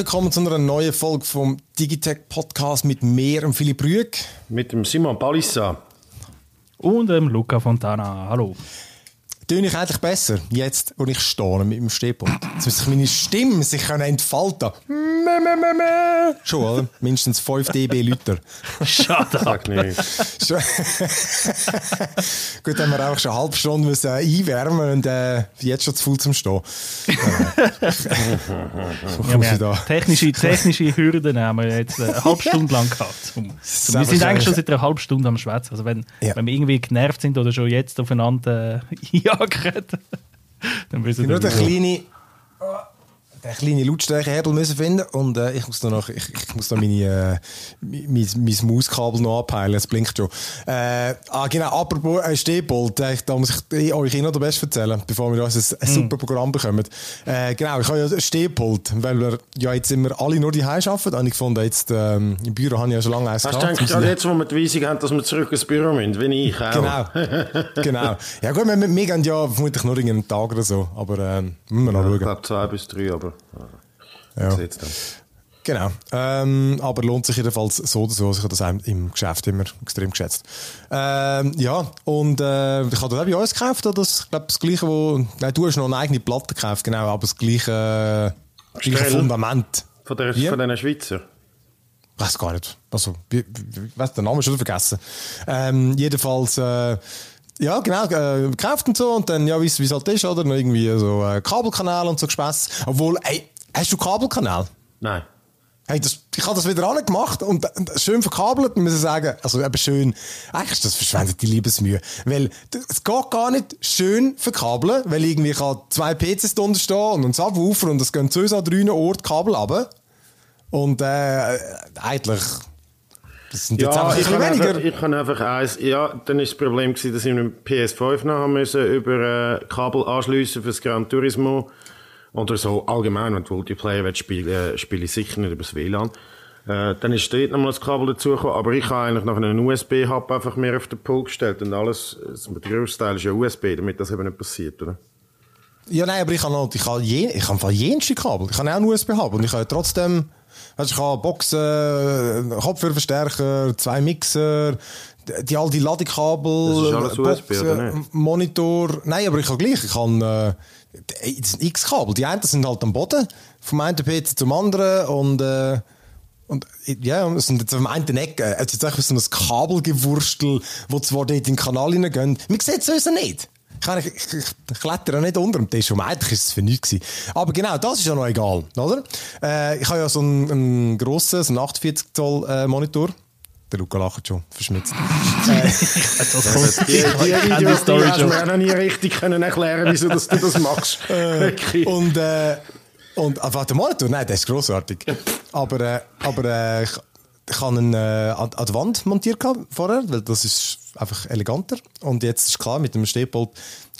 Willkommen zu einer neuen Folge vom Digitech Podcast mit mir und Philipp Rüeg. Mit dem Simon Palissa. Und dem Luca Fontana. Hallo. Töne ich eigentlich besser, jetzt, wo ich stehe mit dem Stehpunkt. Jetzt muss ich meine Stimme sich entfalten Schon, oder? Mindestens 5 dB Lüter. Schade. Sag nicht. Gut, haben wir auch schon eine halbe Stunde müssen einwärmen und äh, jetzt schon zu viel zum Stehen. ja, technische, technische Hürden haben wir jetzt eine halbe Stunde lang gehabt. wir sind eigentlich schon seit einer halben Stunde am Schwätzen. Also wenn, ja. wenn wir irgendwie genervt sind oder schon jetzt aufeinander äh, jagen, dann wissen wir. Nur der kleine den kleinen Lautstärkehebel müssen finden und äh, ich muss da noch, ich, ich muss da meine, äh, mein, mein Mauskabel noch abheilen, es blinkt schon. Äh, ah, genau, apropos äh, Stehpult, äh, da muss ich euch eh noch der Beste erzählen, bevor wir uns ein, ein mm. super Programm bekommen. Äh, genau, ich habe ja Stehpult, weil wir ja jetzt immer alle nur die Hause arbeiten und ich fand jetzt, ähm, im Büro habe ich ja schon lange eins Hast gehabt. Hast du gerade jetzt, wo wir die Weisung haben, dass wir zurück ins Büro müssen, wie ich auch. Genau, genau. Ja gut, wir, wir gehen ja vermutlich nur in einem Tag oder so, aber ähm, müssen wir noch ja, schauen. Ich glaube zwei bis drei, aber... Ja. Genau. Ähm, aber lohnt sich jedenfalls so oder so. Also ich habe das im Geschäft immer extrem geschätzt. Ähm, ja, und äh, ich habe das auch bei uns gekauft. Das, ich glaube, das gleiche, wo. Nein, du hast noch eine eigene Platte gekauft, genau, aber das gleiche, äh, gleiche Fundament. Von, der, von den Schweizer? Ich weiß gar nicht. Also, wie, wie, weißt, den Namen schon vergessen. Ähm, jedenfalls. Äh, ja, genau, äh, gekauft und so, und dann, ja, wie es halt ist, oder? Noch irgendwie so äh, Kabelkanal und so Gespäss. Obwohl, ey, Hast du Kabelkanal? Nein. Hey, das, ich habe das wieder alle gemacht und, und schön verkabelt, muss ich sagen. Also eben schön. Eigentlich ist das verschwendete Liebesmühe. Weil es geht gar nicht schön verkabeln, weil irgendwie kann zwei PCs drunter stehen und ein Subwoofer und es gehen zwei an drei Orten Kabel runter. Und äh, eigentlich... Das sind jetzt ja, einfach ein weniger. Einfach, ich kann einfach eins, ja, dann ist das Problem gewesen, dass ich dem PS5 noch haben müssen über äh, Kabel anschliessen für das Gran Turismo oder so allgemein, wenn du Multiplayer willst, spiele, spiele ich sicher nicht über das WLAN. Äh, dann ist dort nochmal das Kabel dazugekommen, aber ich habe eigentlich nach einem USB-Hub einfach mehr auf den Pool gestellt und alles, der größte Teil ist ja USB, damit das eben nicht passiert, oder? Ja, nein, aber ich habe noch, ich habe je, ich habe jenste Kabel. Ich habe auch einen USB-Hub und ich habe trotzdem, weißt, ich habe Boxen, Kopfhörerverstärker, zwei Mixer, die all die Ladekabel, das ist USB, Boxen? Monitor. Nein, aber ich habe gleich, ich habe, äh, X-Kabel. Die einen sind halt am Boden, vom einen PC zum anderen und, äh, und ja, es sind jetzt am einen Eck, äh, es ist einfach so ein Kabelgewurstel, wo zwar dort in den Kanal hineingehen. Man sieht es sowieso nicht. Ich, ich, ich, ich klettere nicht unter dem Tisch, und eigentlich ist es für nichts gewesen. Aber genau, das ist ja noch egal, oder? Äh, ich habe ja so einen, einen grossen, so einen 48 Zoll äh, Monitor der Luca lacht schon, verschmitzt. das die, die, die Story hast du mir noch nie richtig können erklären wieso dass du das machst. okay. Und, äh, und einfach der Monitor, nein, der ist grossartig. aber äh, aber äh, ich, ich habe einen äh, an, an die Wand montiert vorher, weil das ist einfach eleganter. Und jetzt ist klar, mit dem Stehpult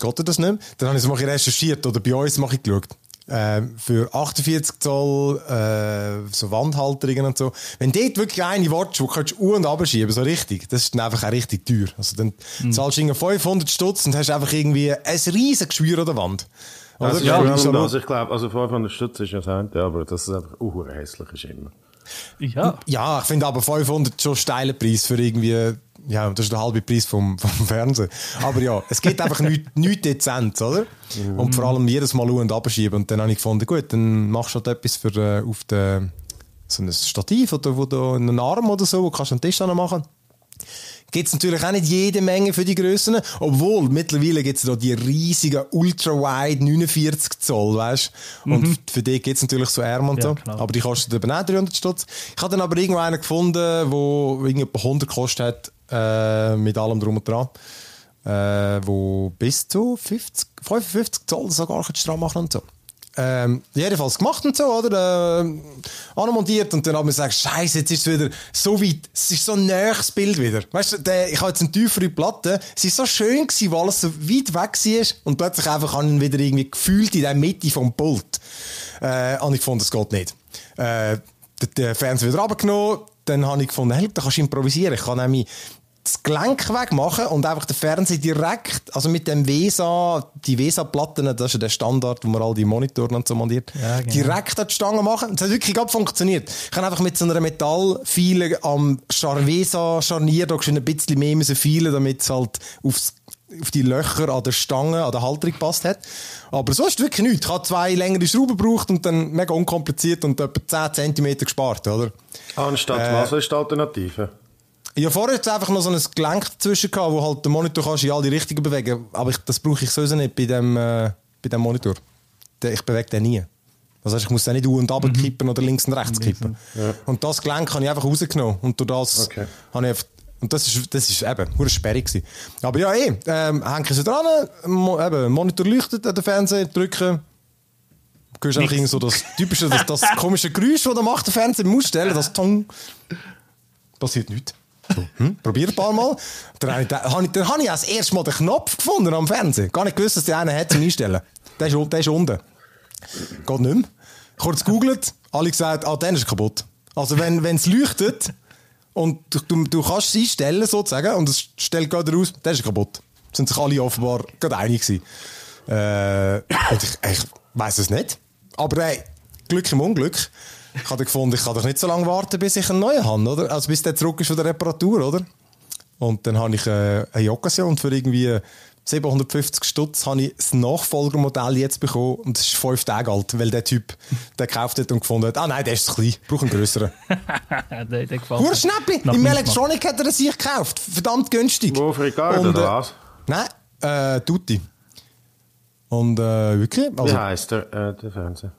geht das nicht mehr. Dann habe ich es mal recherchiert oder bei uns mache ich geschaut. Äh, für 48 Zoll, äh, so Wandhalterungen und so. Wenn dort wirklich eine willst, wo kannst du und abschieben, so richtig, das ist dann einfach auch richtig teuer. Also dann mhm. zahlst du 500 Stutz und hast einfach irgendwie ein riesiges Geschwür an der Wand. Also, ja, also ich glaube, also 500 Stutz ist ja das aber das ist einfach uh, hässlich ist immer. Ja. Ja, ich finde aber 500 schon steiler Preis für irgendwie ja, das ist der halbe Preis vom, vom Fernsehen. Aber ja, es gibt einfach nichts nicht dezent, oder? Mhm. Und vor allem jedes Mal und abschieben. Und dann habe ich gefunden, gut, dann machst du halt etwas für äh, auf den, so ein Stativ oder wo du einen Arm oder so, wo kannst du einen Tisch machen gibt es natürlich auch nicht jede Menge für die Grössen. Obwohl, mittlerweile gibt es da die riesigen Ultra-Wide 49 Zoll, weißt du? Und mhm. für die gibt es natürlich so Arme und so. Ja, aber die kosten eben auch 300 Stutz. Ich habe dann aber irgendwo einen gefunden, der irgendwie 100 gekostet hat äh, mit allem drum und dran. Äh, wo bis zu 50, 55 Zoll sogar dran machen und so. Ähm, jedenfalls gemacht und so, oder? Äh, anmontiert und dann haben wir gesagt, Scheiße, jetzt ist es wieder so weit, es ist so ein nächstes Bild wieder. Weißt du, ich habe jetzt eine tiefere Platte, es ist so schön gewesen, weil alles so weit weg war und plötzlich einfach habe ich wieder irgendwie gefühlt in der Mitte vom Pult. Äh, und ich fand, das geht nicht. Äh, den Fernseher wieder abgenommen, dann habe ich gefunden, hey, da kannst du improvisieren. Ich kann nämlich das Gelenk wegmachen und einfach den Fernseher direkt, also mit dem VESA, die VESA-Platten, das ist ja der Standard, wo man all die Monitore und so montiert, ja, genau. direkt an die Stange machen. Das hat wirklich gerade funktioniert. Ich kann einfach mit so einer Metallfiele am VESA-Scharnier da ein bisschen mehr müssen feilen, damit es halt aufs auf die Löcher an der Stange, an der Halterung gepasst hat. Aber so ist wirklich nichts. Ich habe zwei längere Schrauben gebraucht und dann mega unkompliziert und etwa 10 cm gespart, oder? Anstatt äh, was ist die Alternative? Ja, vorher hat es einfach noch so ein Gelenk dazwischen gehabt, wo halt der Monitor kannst in all die Richtungen bewegen Aber ich, das brauche ich sowieso nicht bei dem, äh, bei dem Monitor. Ich bewege den nie. Das heißt, ich muss den nicht und runter mhm. kippen oder links und rechts kippen. Ja. Und das Gelenk habe ich einfach rausgenommen. Und durch das okay. habe ich einfach und das ist, das ist eben nur sperrig gewesen. Aber ja, eh, ähm, hängen sie dran, mo, eben, Monitor leuchtet an den Fernseher, drücken. Du hörst einfach so das typische, das, das komische Geräusch, das der macht, der Fernseher muss stellen, das Tong. Passiert nichts. So, hm, probier ein paar Mal. Dann habe ich, dann, dann habe ich das erste Mal den Knopf gefunden am Fernsehen. Gar nicht gewusst, dass der einen hat zum Einstellen. Der ist, der ist unten. Geht nicht mehr. Kurz gegoogelt, alle gesagt, ah, der ist kaputt. Also wenn es leuchtet und du, du, kannst es einstellen sozusagen und es stellt gerade raus, der ist kaputt. Sind sich alle offenbar gerade einig gewesen. Äh, ich, ich weiß es nicht. Aber hey, Glück im Unglück. Ich habe gefunden, ich kann doch nicht so lange warten, bis ich einen neuen habe, oder? Also bis der zurück ist von der Reparatur, oder? Und dann habe ich äh, eine Occasion und für irgendwie 750 Stutz habe ich das Nachfolgermodell jetzt bekommen und es ist fünf Tage alt, weil der Typ, der gekauft hat und gefunden hat, ah nein, der ist zu klein, ich brauche einen größeren. der, der Schnäppi, im Electronic hat er sich gekauft, verdammt günstig. Wo, für Ricardo oder äh, was? Nein, äh, Tutti. Und äh, wirklich? Also, Wie heisst der, äh, der Fernseher?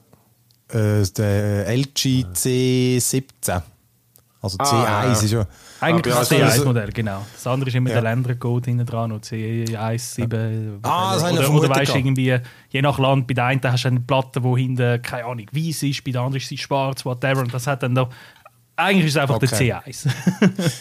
Äh, der LG C17. Also C1 ah, ja. ist ja. Eigentlich das C1-Modell, genau. Das andere ist immer ja. der Ländercode hinten dran und C1, 7. Ah, das oder, oder weißt irgendwie, je nach Land, bei der einen hast du eine Platte, die hinten, keine Ahnung, weiß ist, bei der anderen ist sie schwarz, whatever. Und das hat dann da. Eigentlich ist es einfach okay. der C1.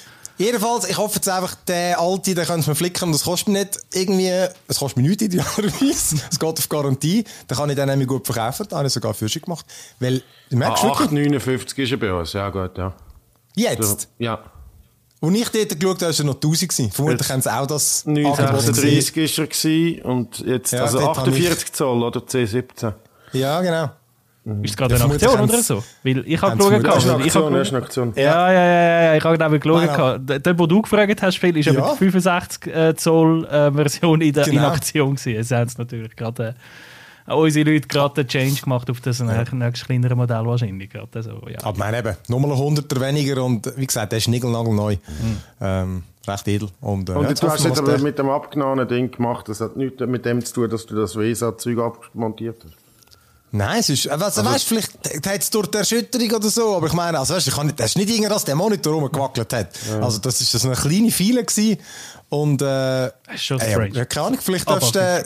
Jedenfalls, ich hoffe jetzt einfach, der alte, den können Sie mir flicken und das kostet mir nicht irgendwie, es kostet mir nichts idealerweise, es geht auf Garantie, dann kann ich den nämlich gut verkaufen, da habe ich sogar Führung gemacht, weil, du merkst ah, 8,59 ist er bei uns, ja gut, ja. Jetzt? Ja. Als ich dort geschaut habe, war er noch 1000. Vermutlich haben sie auch das 936 war er und jetzt, ja, also 48 Zoll oder C17. Ja, genau. Mhm. Ist es gerade eine Aktion oder so? Weil ich habe geschaut. Das ist eine Aktion, das ist eine Aktion. Ja, ja, ja, ja, ich habe genau geschaut. Dort, wo du gefragt hast, Phil, ist ja. die 65 Zoll äh, Version in, der, genau. in Aktion gewesen. Es haben natürlich gerade... Äh, unsere Leute gerade den Change gemacht auf das ja. nächste kleinere Modell wahrscheinlich. Gerade so, ja. Aber meine eben, nur mal ein Hunderter weniger und wie gesagt, der ist neu. Mhm. Ähm, recht edel. Und, äh, und ja, du hast jetzt aber mit dem abgenommenen Ding gemacht, das hat nichts mit dem zu tun, dass du das VESA-Zeug abmontiert hast. Nein, es ist, was, also, weißt, vielleicht hat es durch die Erschütterung oder so, aber ich meine, also, weißt, ich kann nicht, das ist nicht irgendwas, dass der Monitor rumgewackelt hat. Ja. Also, das ist so eine kleine File gewesen. Und, äh, das ist schon. Äh, ja, keine Ahnung, vielleicht darfst du,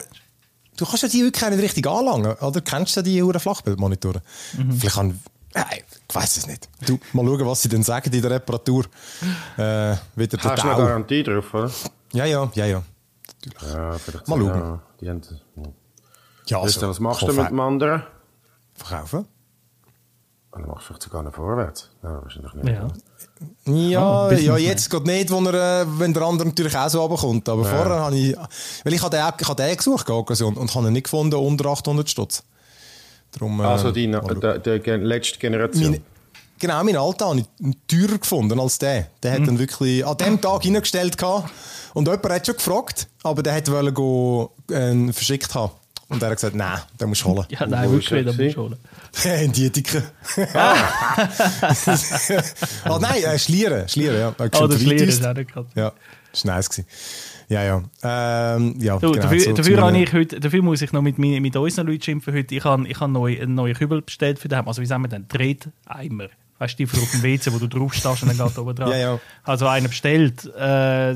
Du kannst ja die wirklich nicht richtig anlangen, oder? Kennst du die Uhren Flachbildmonitore? Mhm. Vielleicht kann, äh, ich weiß es nicht. Du, mal schauen, was sie denn sagen in der Reparatur. Äh, wieder Hast du eine Garantie drauf, oder? Ja, ja, ja, ja. Ja, vielleicht mal schauen. Ja, die haben, ja. also, was machst du mit dem anderen? Verkaufen. Und dann machst du vielleicht sogar noch vorwärts. Ja, wahrscheinlich nicht. Ja. Ja, ja jetzt geht nicht, wo er, äh, wenn der andere natürlich auch so runterkommt. Aber ja. vorher habe ich, weil ich habe den, ich habe den gesucht, Occasion, und habe ihn nicht gefunden unter 800 Stutz. Darum, äh, also die, der, der letzte Generation? Meine, genau, mein Alter habe ich teurer gefunden als der. Der hat mhm. dann wirklich an dem Tag reingestellt gehabt. Und jemand hat schon gefragt, aber der wollte go, äh, verschickt haben. Und er hat gesagt, nein, den musst du holen. Ja, nein, wirklich, den musst du holen. in Dietiken. Ah. oh nein, äh, Schlieren. Schlieren, ja. Oh, der Schlieren ist auch nicht gehabt. Ja, das war nice. Ja, ja. Ähm, ja du, genau, dafür, so dafür, habe ich heute, dafür muss ich noch mit, mit unseren Leuten schimpfen heute. Ich habe, ich habe neu, einen neuen Kübel bestellt für den. Also wie sagen wir denn? Treteimer. Weißt du, die für auf dem WC, wo du draufstehst und dann geht oben dran. ja, ja. Also einen bestellt. Äh,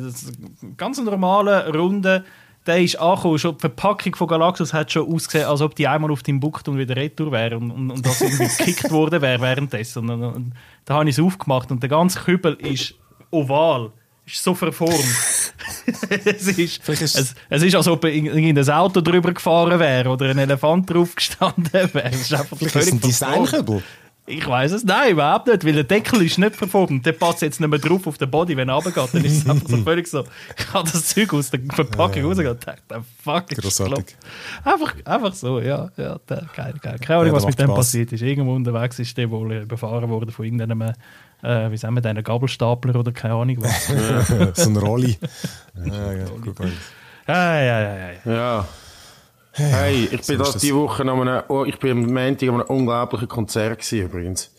ganz normale, runde der ist angekommen. Schon die Verpackung von Galaxus hat schon ausgesehen, als ob die einmal auf dem Bucht und wieder retour wäre und, und, und das irgendwie gekickt worden wäre währenddessen. Und, und, und, da habe ich es aufgemacht und der ganze Kübel ist oval. Ist so verformt. es, ist, ist es, es, ist, als ob irgendein Auto drüber gefahren wäre oder ein Elefant drauf gestanden wäre. Es ist einfach Vielleicht ist ein Designkübel. Ich weiß es, nein, überhaupt nicht, weil der Deckel ist nicht verfolgt. Der passt jetzt nicht mehr drauf auf den Body, wenn er runtergeht. Dann ist es einfach so völlig so, ich habe das Zeug aus der Verpackung ja, rausgegangen und dachte, fuck, ist Großartig. Einfach, einfach so, ja, ja, geil, geil. Keine Ahnung, ja, was mit dem Spaß. passiert ist. Irgendwo unterwegs ist der wohl überfahren worden von irgendeinem, äh, wie sagen wir, einen Gabelstapler oder keine Ahnung was. so ein Rolli. ja, ja, ja, ja, ja, ja. ja. Hey, ich bin so diese Woche an einem, oh, ich bin am Montag an einem unglaublichen Konzert gewesen, übrigens.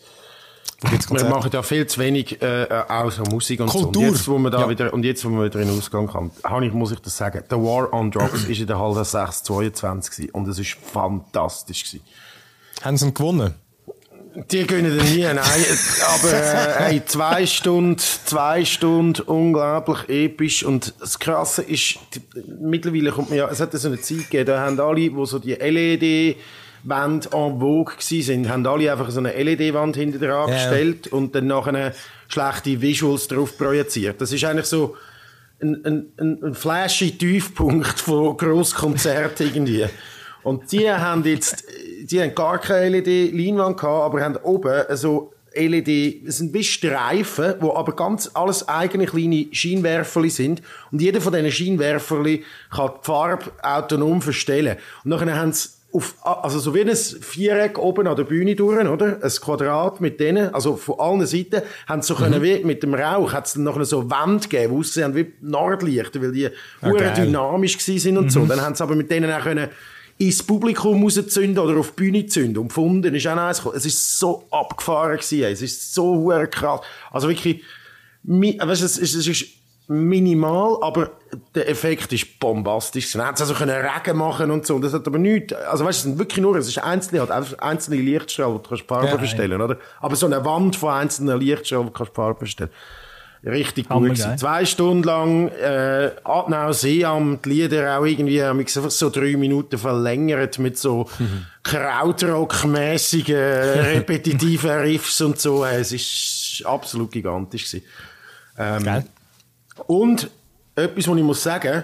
Wir machen ja viel zu wenig äh, äh auch so Musik und Kultur. so. Und jetzt, wo man da ja. wieder, und jetzt, wo man wieder in den Ausgang kommt, ich, muss ich das sagen, The War on Drugs ist in der Halle 622 und es ist fantastisch gewesen. Haben sie ihn gewonnen? Die können dann nie, nein. Aber äh, hey, zwei Stunden, zwei Stunden, unglaublich episch. Und das Krasse ist, die, mittlerweile kommt man ja, es hat so eine Zeit gegeben, da haben alle, die so die LED Wände en vogue sind, haben alle einfach so eine LED-Wand hinter dran yeah. gestellt und dann nachher schlechte Visuals drauf projiziert. Das ist eigentlich so ein, ein, ein, ein flashy Tiefpunkt von Grosskonzerten irgendwie. Und die haben jetzt, die haben gar keine LED-Leinwand gehabt, aber haben oben so LED, es sind wie Streifen, wo aber ganz alles eigene kleine Scheinwerferli sind. Und jeder von diesen Scheinwerferli kann die Farbe autonom verstellen. Und nachher haben sie auf, also so wie ein Viereck oben an der Bühne durch, oder? Ein Quadrat mit denen, also von allen Seiten, haben sie so mhm. können, wie mit dem Rauch, hat es dann noch so Wand gegeben, wo sie wie Nordlichter, weil die okay. dynamisch gewesen sind und mhm. so. Dann haben sie aber mit denen auch können, ins Publikum rauszünden oder auf die Bühne zünden. Und gefunden ist auch eins gekommen. Es ist so abgefahren gewesen, es ist so krass. Also wirklich, weißt, es, es, es ist minimal, aber der Effekt ist bombastisch. Man hätte es also können Regen machen und so. Und das hat aber nichts, also weißt, es sind wirklich nur, es ist einzelne, halt, einzelne Lichtstrahlen, die du kannst Farbe ja, bestellen, oder? Aber so eine Wand von einzelnen Lichtstrahlen, die du kannst Farbe bestellen. Richtig gut gewesen. Zwei Stunden lang, äh, Adnau Seeamt, Lieder auch irgendwie, haben mich einfach so drei Minuten verlängert mit so mhm. Krautrock-mässigen, repetitiven Riffs und so. Es ist absolut gigantisch gewesen. Ähm, und etwas, was ich muss sagen,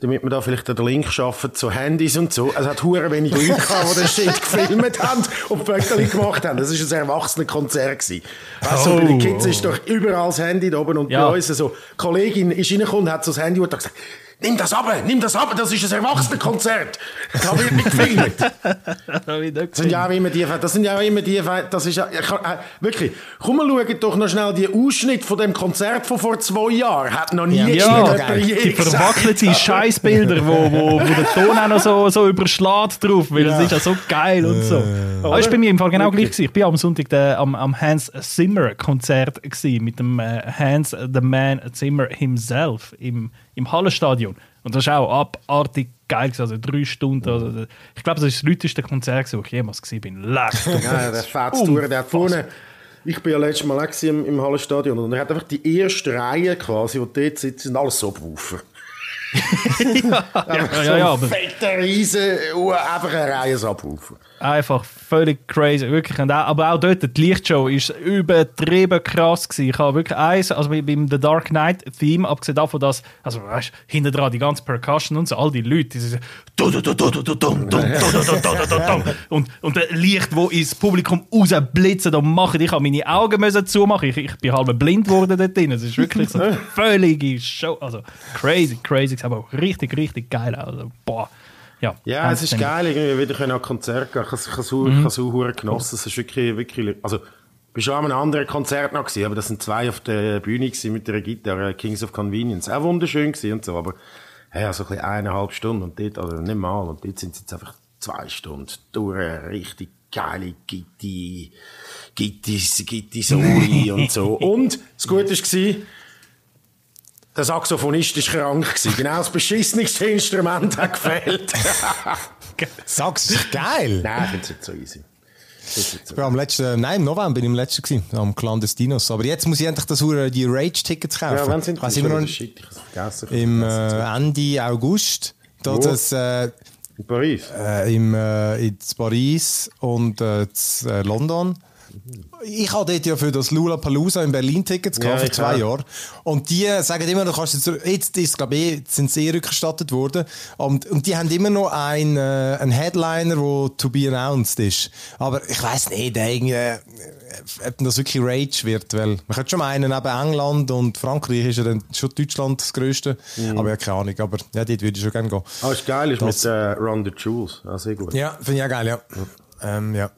damit wir da vielleicht den Link schaffen zu Handys und so. Es hat hure wenig Leute gehabt, die den Shit gefilmt haben und Fotos gemacht haben. Das war ein erwachsenes Konzert gewesen. Weißt, oh, bei den Kids ist doch überall das Handy da oben und ja. bei uns so, Kollegin ist reingekommen und hat so das Handy und hat gesagt, Nimm das ab, nimm das ab, das ist ein Erwachsenenkonzert. Da wird nicht gefilmt. das sind ja auch immer die, das sind ja auch immer die, das ist ja, äh, wirklich, komm mal schauen doch noch schnell die Ausschnitt von dem Konzert von vor zwei Jahren. Hat noch nie ja, ja die verwackelten Scheißbilder, wo, wo, wo der Ton auch noch so, so überschlägt drauf, weil ja. das ist ja so geil und so. Äh, Aber ist bei mir im Fall genau wirklich? gleich gewesen. Ich bin am Sonntag der, am, am Hans Zimmer Konzert gewesen, mit dem äh, Hans the Man Zimmer himself im im Hallenstadion. Und das war auch abartig geil, also drei Stunden. Also, ich glaube, das ist das lauteste Konzert, das ich jemals gesehen bin. Leck. ja, der fährt durch, der hat vorne. Ich bin ja letztes Mal auch im, im Hallenstadion und er hat einfach die erste Reihe quasi, wo dort sitzen, sind alles so Subwoofer. Ja, ja, ja, ja. Fette Riesen, einfach Reihe Subwoofer. Einfach völlig crazy, wirklich. Und auch, aber auch dort, die Lichtshow ist übertrieben krass gewesen. Ich habe wirklich eins, also beim The Dark Knight Theme, abgesehen davon, dass, also weißt, hinten dran die ganze Percussion und so, all die Leute, die so, und, und das Licht, wo ins Publikum rausblitzen und machen, ich habe meine Augen müssen zumachen, ich, ich bin halb blind geworden dort drin. Es ist wirklich so eine völlige Show, also crazy, crazy, aber auch richtig, richtig geil, also boah ja, ja es ist geil, irgendwie wieder können an Konzert gehen. Ich habe es mhm. so genossen. Es ist wirklich, wirklich, also, ich war schon an einem anderen Konzert noch gewesen, aber das sind zwei auf der Bühne mit der Gitarre, Kings of Convenience. Auch wunderschön gewesen und so, aber, ja, so ein bisschen eineinhalb Stunden und dort, oder nicht mal, und dort sind es jetzt einfach zwei Stunden durch, richtig geile Gitti, Gitti, Gitti Soli und so. Und, das Gute war, der Saxophonist war krank. Gewesen. Genau das beschissenste Instrument hat gefehlt. Sax ist geil. Nein, ich finde es nicht so easy. Ich war am letzten, nein, im November bin ich im letzten gewesen, am Clandestinos. Aber jetzt muss ich endlich das die Rage-Tickets kaufen. Ja, wann sind die? Immer noch Shit, Im äh, Ende August. Da das, äh, in Paris? Äh, im, äh, in Paris und äh, in London. Ich habe dort ja für das Lula Palooza in Berlin Tickets gekauft, ja, vor zwei Jahren. Und die sagen immer, du kannst jetzt, jetzt ist, glaube ich, sind sie eh rückgestattet worden. Und, und die haben immer noch einen, äh, einen Headliner, der to be announced ist. Aber ich weiß nicht, der irgendwie, ob das wirklich Rage wird, weil man könnte schon meinen, neben England und Frankreich ist ja dann schon Deutschland das Größte, mhm. aber ja, keine Ahnung, aber ja, dort würde ich schon gerne gehen. Ah, ist geil, ist das, mit äh, Run the Jewels, ah, sehr gut. Ja, finde ich auch geil, ja. ja. Ähm, ja.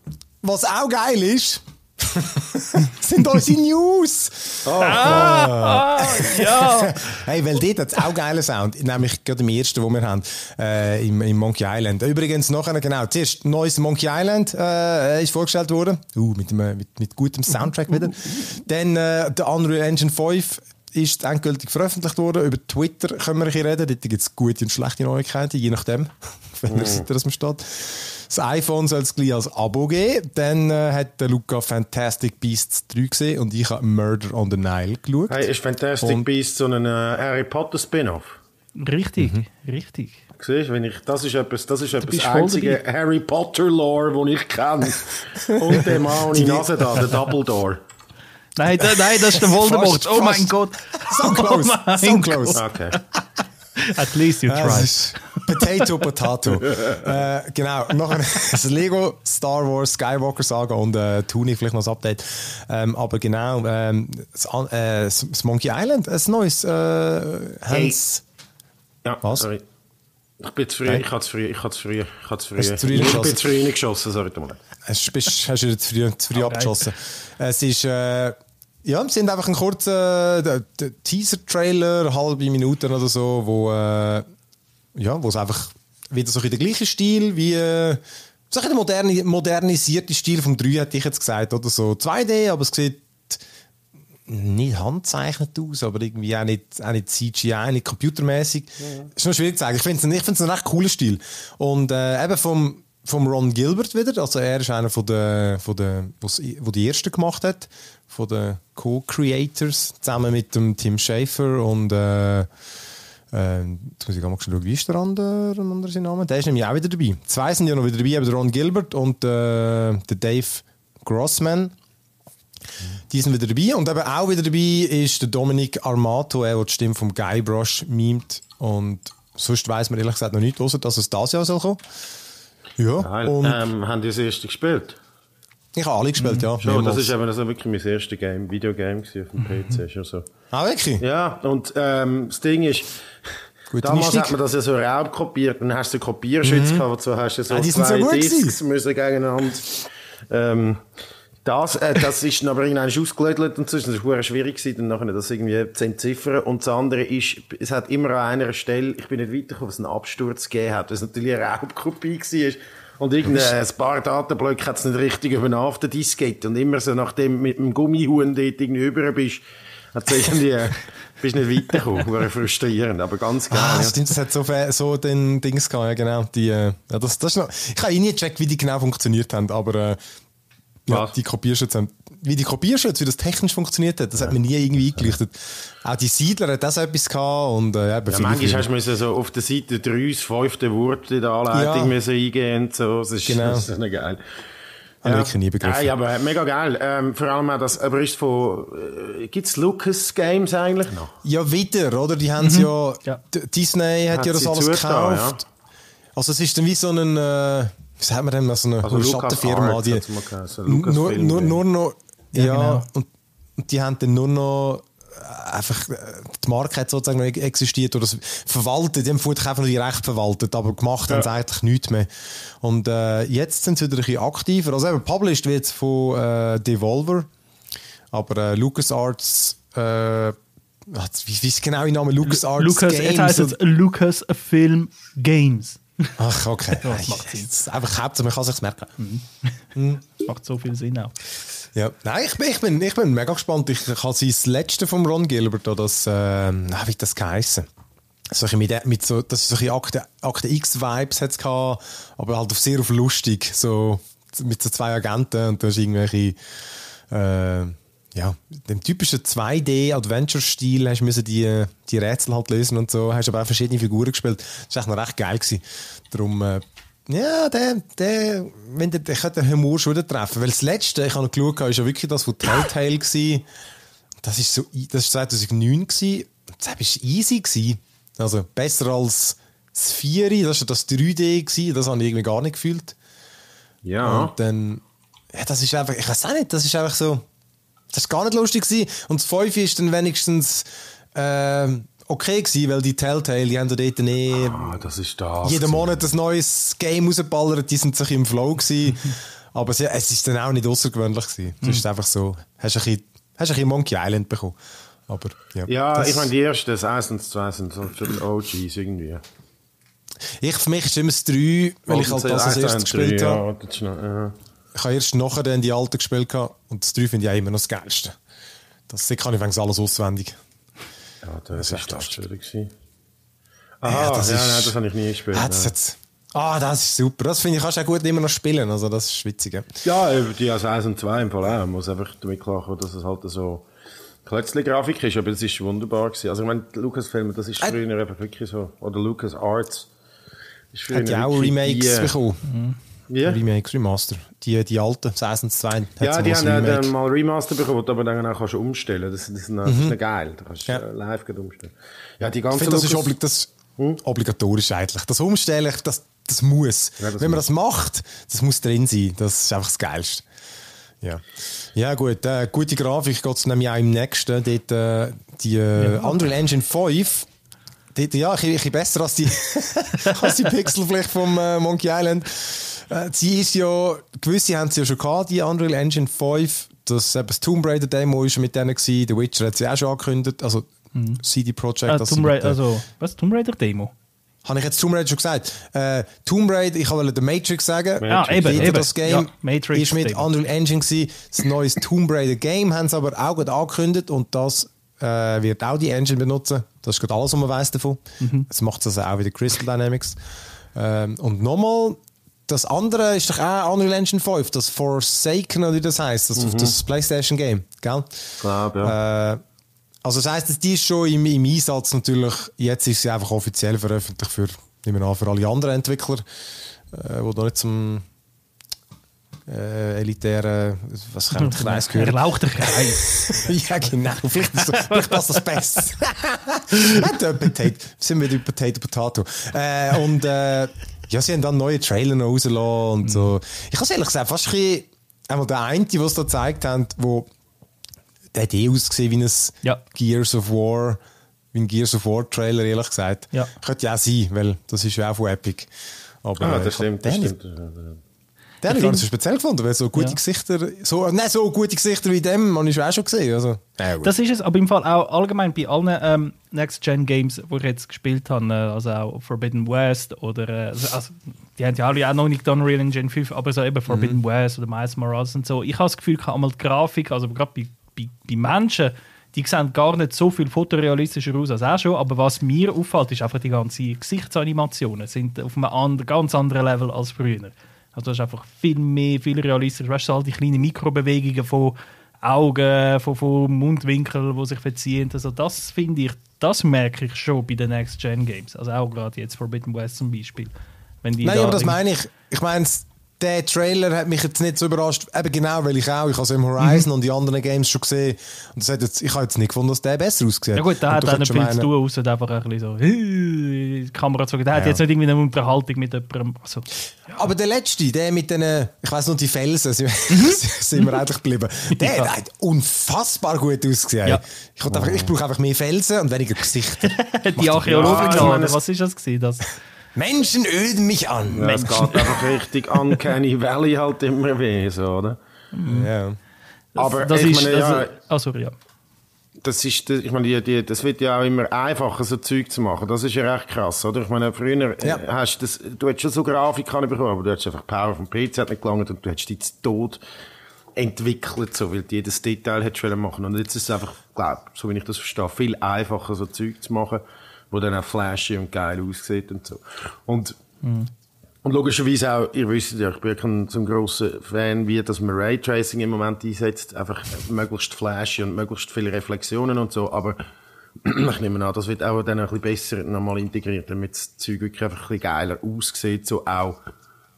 Was auch geil ist, sind unsere News. Oh, ah, ah, ja. hey, weil dort hat es auch geilen Sound, nämlich gerade im ersten, den wir haben, äh, im, im Monkey Island. Übrigens noch eine, genau, zuerst neues Monkey Island äh, ist vorgestellt worden, uh, mit, einem, mit, mit gutem Soundtrack wieder. Dann äh, der Unreal Engine 5 ist endgültig veröffentlicht worden. Über Twitter können wir ein reden. Dort gibt es gute und schlechte Neuigkeiten, je nachdem, wenn mm. Seite das man steht. Das iPhone soll es gleich als Abo geben. Dann äh, hat der Luca Fantastic Beasts 3 gesehen und ich habe Murder on the Nile geschaut. Hey, ist Fantastic und Beasts so ein äh, Harry Potter Spin-off? Richtig, mhm. richtig. Siehst, wenn ich, das ist etwas, das ist etwas einzige Harry Potter Lore, das ich kenne. und der Mann ohne Nase da, der Dumbledore. Nein, da, nein, das ist der Voldemort. Fast, oh mein Gott. So close. Oh so close. Okay. At least you tried. Potato, Potato. äh, genau, noch ein das Lego Star Wars Skywalker Saga und äh, Tuni vielleicht noch ein Update. Ähm, aber genau, ähm, das, äh, das, Monkey Island, ein neues. Äh, hey. Ja, Was? Sorry. Ich bin zu früh, ich habe zu früh, ich habe zu früh, ich habe zu früh, ich bin zu früh reingeschossen, sorry, mal. Hast, bist, hast du zu früh, zu früh abgeschossen. Es ist, äh, ja, es sind einfach ein kurzer äh, Teaser-Trailer, halbe Minuten oder so, wo, äh, ja, wo es einfach wieder so in der gleichen Stil wie, äh, so ein moderni modernisierte Stil vom 3, hätte ich jetzt gesagt, oder so 2D, aber es sieht nicht handzeichnet aus, aber irgendwie auch nicht, auch nicht CGI, nicht computermäßig. Ja. Ist noch schwierig zu sagen. Ich finde es ich find's einen recht cooler Stil. Und äh, eben vom, vom Ron Gilbert wieder, also er ist einer von der, von der, wo die erste gemacht hat von den Co-Creators, zusammen mit dem Tim Schafer und äh, äh, jetzt muss ich mal schauen, wie ist der andere, andere sein Name? Der ist nämlich auch wieder dabei. Zwei sind ja noch wieder dabei, aber der Ron Gilbert und äh, der Dave Grossman. Die sind wieder dabei. Und eben auch wieder dabei ist der Dominic Armato, der die Stimme vom Guybrush mimt. Und sonst weiss man ehrlich gesagt noch nicht, dass es das Jahr soll kommen. Ja. Geil. Und, ähm, haben die das erste gespielt? Ich habe alle gespielt, ja. Schon, das ist eben also wirklich mein erstes Game, Videogame auf dem PC. Schon so. Ah, wirklich? Ja, und ähm, das Ding ist, Gute damals Mischung. hat man das ja so raubkopiert, dann hast du Kopierschütze mhm. gehabt, so hast du so ah, zwei so Discs müssen gegeneinander. Ähm, das, äh, das ist dann aber irgendwann ausgelödelt und so, das war schwierig gewesen, dann nachher das irgendwie zu entziffern. Und das andere ist, es hat immer an einer Stelle, ich bin nicht weitergekommen, was einen Absturz gegeben hat, was natürlich eine Raubkopie war. Und irgendein paar Datenblöcke hat es nicht richtig übernommen auf der Diskette. Und immer so, nachdem du mit dem Gummihuhn dort irgendwie über bist, hat es irgendwie, äh, bist nicht weitergekommen. War frustrierend, aber ganz geil. Ah, stimmt, das hat so, so den Dings gehabt, ja, genau. Die, äh, ja, das, das ist noch, ich habe eh nie gecheckt, wie die genau funktioniert haben, aber, äh, ja, die Kopierschütze haben wie die Kopierschutz, wie das technisch funktioniert hat, das ja. hat man nie irgendwie eingelichtet. Auch die Siedler hat das etwas gehabt und äh, ja, manchmal hast du müssen so auf der Seite drei, das fünfte Wort in der Anleitung ja. müssen eingehen und so. Das ist, genau. das ist nicht geil. Ja. Habe ich nie begriffen. Ja, aber mega geil. Ähm, vor allem auch das, aber ist von, äh, gibt's Lucas Games eigentlich noch? Ja, wieder, oder? Die haben mhm. ja, ja, Disney hat, hat ja das alles gekauft. Ja. Also es ist dann wie so ein, äh, wie sagt man denn, so eine also Schattenfirma, die, nur, nur, nur noch, ja, ja genau. und, und die haben dann nur noch äh, einfach, äh, die Marke hat sozusagen noch existiert oder verwaltet, die haben vorher einfach nur die Rechte verwaltet, aber gemacht ja. haben sie eigentlich nichts mehr. Und äh, jetzt sind sie wieder ein bisschen aktiver. Also eben, published wird es von äh, Devolver, aber äh, LucasArts, äh, wie, ist genau der Name? LucasArts Lucas, Games? Es heißt Lucasfilm Games. Ach, okay. das macht Sinn. Einfach Hauptsache, man kann es sich merken. Mhm. Mhm. Das macht so viel Sinn auch. Ja, nein, ich bin, ich bin, ich bin mega gespannt. Ich, habe das letzte von Ron Gilbert, das, äh, wie das geheißen? So mit, mit so, das ist so ein Akte, Akte X-Vibes hat aber halt auf sehr auf lustig, so mit so zwei Agenten und da ist irgendwelche, äh, ja, dem typischen 2D-Adventure-Stil hast du die, die Rätsel halt lösen und so, hast aber auch verschiedene Figuren gespielt. Das war echt noch recht geil gewesen. Darum, äh, ja, der, der, wenn der, der könnte den Humor schon wieder treffen. Weil das letzte, ich habe noch geschaut, war ja wirklich das von Telltale gewesen. Das ist so, das ist 2009 gewesen. Das war easy gewesen. Also, besser als das 4, das war das 3D gewesen. Das habe ich irgendwie gar nicht gefühlt. Ja. Und dann, ja, das ist einfach, ich weiß auch nicht, das ist einfach so, das ist gar nicht lustig gewesen. Und das 5 ist dann wenigstens, äh, okay gewesen, weil die Telltale, die haben da dort eh ah, das ist das jeden Monat ein neues Game rausgeballert, die sind sich im Flow gewesen. Aber es, es ist dann auch nicht außergewöhnlich gewesen. Es mhm. ist einfach so, hast ein bisschen, hast ein bisschen Monkey Island bekommen. Aber, ja, ja ich meine, die ersten, das 1 und das 2 sind so für die OGs irgendwie. Ich, für mich ist immer das 3, weil ich halt das als erstes gespielt habe. Ja, Ich habe erst nachher dann die alten gespielt und das 3 finde ich auch immer noch das geilste. Das kann ich alles auswendig. Ja, das, das ist das schwierig. Aha, ja, das, ja, ist, nein, das habe ich nie gespielt. Ah, das, jetzt, ah, das ist super. Das finde ich, kannst du auch gut immer noch spielen. Also, das ist witzig. Ja, ja die als 1 und 2 im Fall auch. Man muss einfach damit klarkommen, dass es halt so Klötzli-Grafik ist, aber das ist wunderbar gewesen. Also, ich meine, Lucasfilm, das ist früher äh, eben wirklich so. Oder Lucas Arts. Hat ja auch Remakes die, bekommen. Mhm. Ja. Remakes, Remaster. Die, die alten, Seasons 2. Ja, die haben dann mal Remaster bekommen, aber dann auch kannst du umstellen. Das, das, ist, das mhm. ist geil. Da kannst du ja. live umstellen. Ja, die ganze ich finde, das ist oblig das hm? obligatorisch eigentlich. Das Umstellen, das, das muss. Ja, das Wenn man muss. das macht, das muss drin sein. Das ist einfach das Geilste. Ja, ja gut. Äh, gute Grafik geht es nämlich auch im nächsten. Dort, äh, die äh, ja. Unreal Engine 5 dort, ja, ein bisschen besser als die, als die Pixelfläche vom äh, Monkey Island. Äh, sie ist ja, gewisse haben sie ja schon gehabt, die Unreal Engine 5. Das, eben das Tomb Raider Demo war mit denen gewesen. The Witcher hat sie auch schon angekündigt. Also, mhm. CD Projekt. Äh, Tomb Raider, also, was? Tomb Raider Demo? Habe ich jetzt Tomb Raider schon gesagt? Äh, Tomb Raider, ich wollte The Matrix sagen. Ja, ah, eben, eben. Das Game ja, Matrix ist mit Demo. Unreal Engine gewesen. Das neue Tomb Raider Game haben sie aber auch gut angekündigt und das äh, wird auch die Engine benutzen. Das ist gerade alles, was man weiß davon. Mhm. Jetzt macht es also auch wieder Crystal Dynamics. Ähm, und nochmal, das andere ist doch auch Unreal Engine 5, das Forsaken oder wie das heißt, das, mhm. das PlayStation Game, gell? Klar, ja. Äh, also das heisst, die ist schon im, im Einsatz natürlich, jetzt ist sie einfach offiziell veröffentlicht für, nehmen wir an, für alle anderen Entwickler, äh, die noch nicht zum äh, elitären, was kann der Kreis gehören? Erlauchter Kreis. ja, genau. Vielleicht, ist das, vielleicht passt das besser. Potato. Sind wir die Potato Potato. Äh, und äh, ja, sie haben dann neue Trailer noch rausgelassen und mhm. so. Ich habe ehrlich gesagt fast ein bisschen, einmal der eine, den sie da gezeigt haben, wo der hat eh ausgesehen wie ein ja. Gears of War, wie ein Gears of War Trailer, ehrlich gesagt. Ja. Könnte ja auch sein, weil das ist ja auch von Epic. Aber, ah, das stimmt, das stimmt. Den habe ich gar nicht so speziell gefunden, weil so gute ja. Gesichter, so, nein, so gute Gesichter wie dem, ich schon auch schon gesehen. Also, ja, das ist es, aber im Fall auch allgemein bei allen ähm, Next-Gen-Games, die ich jetzt gespielt habe, äh, also auch Forbidden West oder, äh, also, also, die haben ja alle auch noch nicht Unreal Engine 5, aber so eben Forbidden mhm. West oder Miles Morales und so. Ich habe das Gefühl, ich habe einmal die Grafik, also gerade bei, bei, bei Menschen, die sehen gar nicht so viel fotorealistischer aus als auch schon, aber was mir auffällt, ist einfach die ganzen Gesichtsanimationen sind auf einem anderen, ganz anderen Level als früher. Also das ist einfach viel mehr, viel realistischer. Weißt du, all die kleinen Mikrobewegungen von Augen, von, von Mundwinkeln, die sich verziehen. Also das finde ich, das merke ich schon bei den Next-Gen-Games. Also auch gerade jetzt Forbidden West zum Beispiel. Wenn die Nein, aber das meine ich. Ich meine, der Trailer hat mich jetzt nicht so überrascht, eben genau, weil ich auch, ich habe es im Horizon mhm. und die anderen Games schon gesehen und das hat jetzt, ich habe jetzt nicht gefunden, dass der besser aussieht. Ja gut, der hat auch nicht viel zu tun, außer einfach ein bisschen so, die Kamera zu der ja. hat jetzt nicht irgendwie eine Unterhaltung mit jemandem. Also, ja. Aber der letzte, der mit den, ich weiß noch, die Felsen, mhm. sind wir eigentlich geblieben, der ja. hat unfassbar gut ausgesehen. Ja. Ich, einfach, ich brauche einfach mehr Felsen und weniger Gesichter. die Archäologen, was ist das gewesen? Das? Menschen öden mich an. Ja, es geht einfach richtig an Uncanny Valley halt immer weh, so, oder? Mhm. Ja. Aber das ich ist, meine, ja, oh, sorry, ja. Das, ist, ich meine, die, die, das wird ja auch immer einfacher, so Zeug zu machen. Das ist ja recht krass, oder? Ich meine, früher ja. Äh, hast das, du hättest schon so Grafik bekommen, aber du hättest einfach Power vom PC nicht gelangt und du hättest dich zu Tod entwickelt, so, weil du jedes Detail hättest machen Und jetzt ist es einfach, glaube so wie ich das verstehe, viel einfacher, so Zeug zu machen wo dann auch flashy und geil aussieht und so. Und, mhm. und logischerweise auch, ihr wisst ja, ich bin kein so grosser Fan, wie dass man Raytracing im Moment einsetzt, einfach möglichst flashy und möglichst viele Reflexionen und so, aber ich nehme an, das wird auch dann ein bisschen besser nochmal integriert, damit das Zeug wirklich einfach ein bisschen geiler aussieht, so auch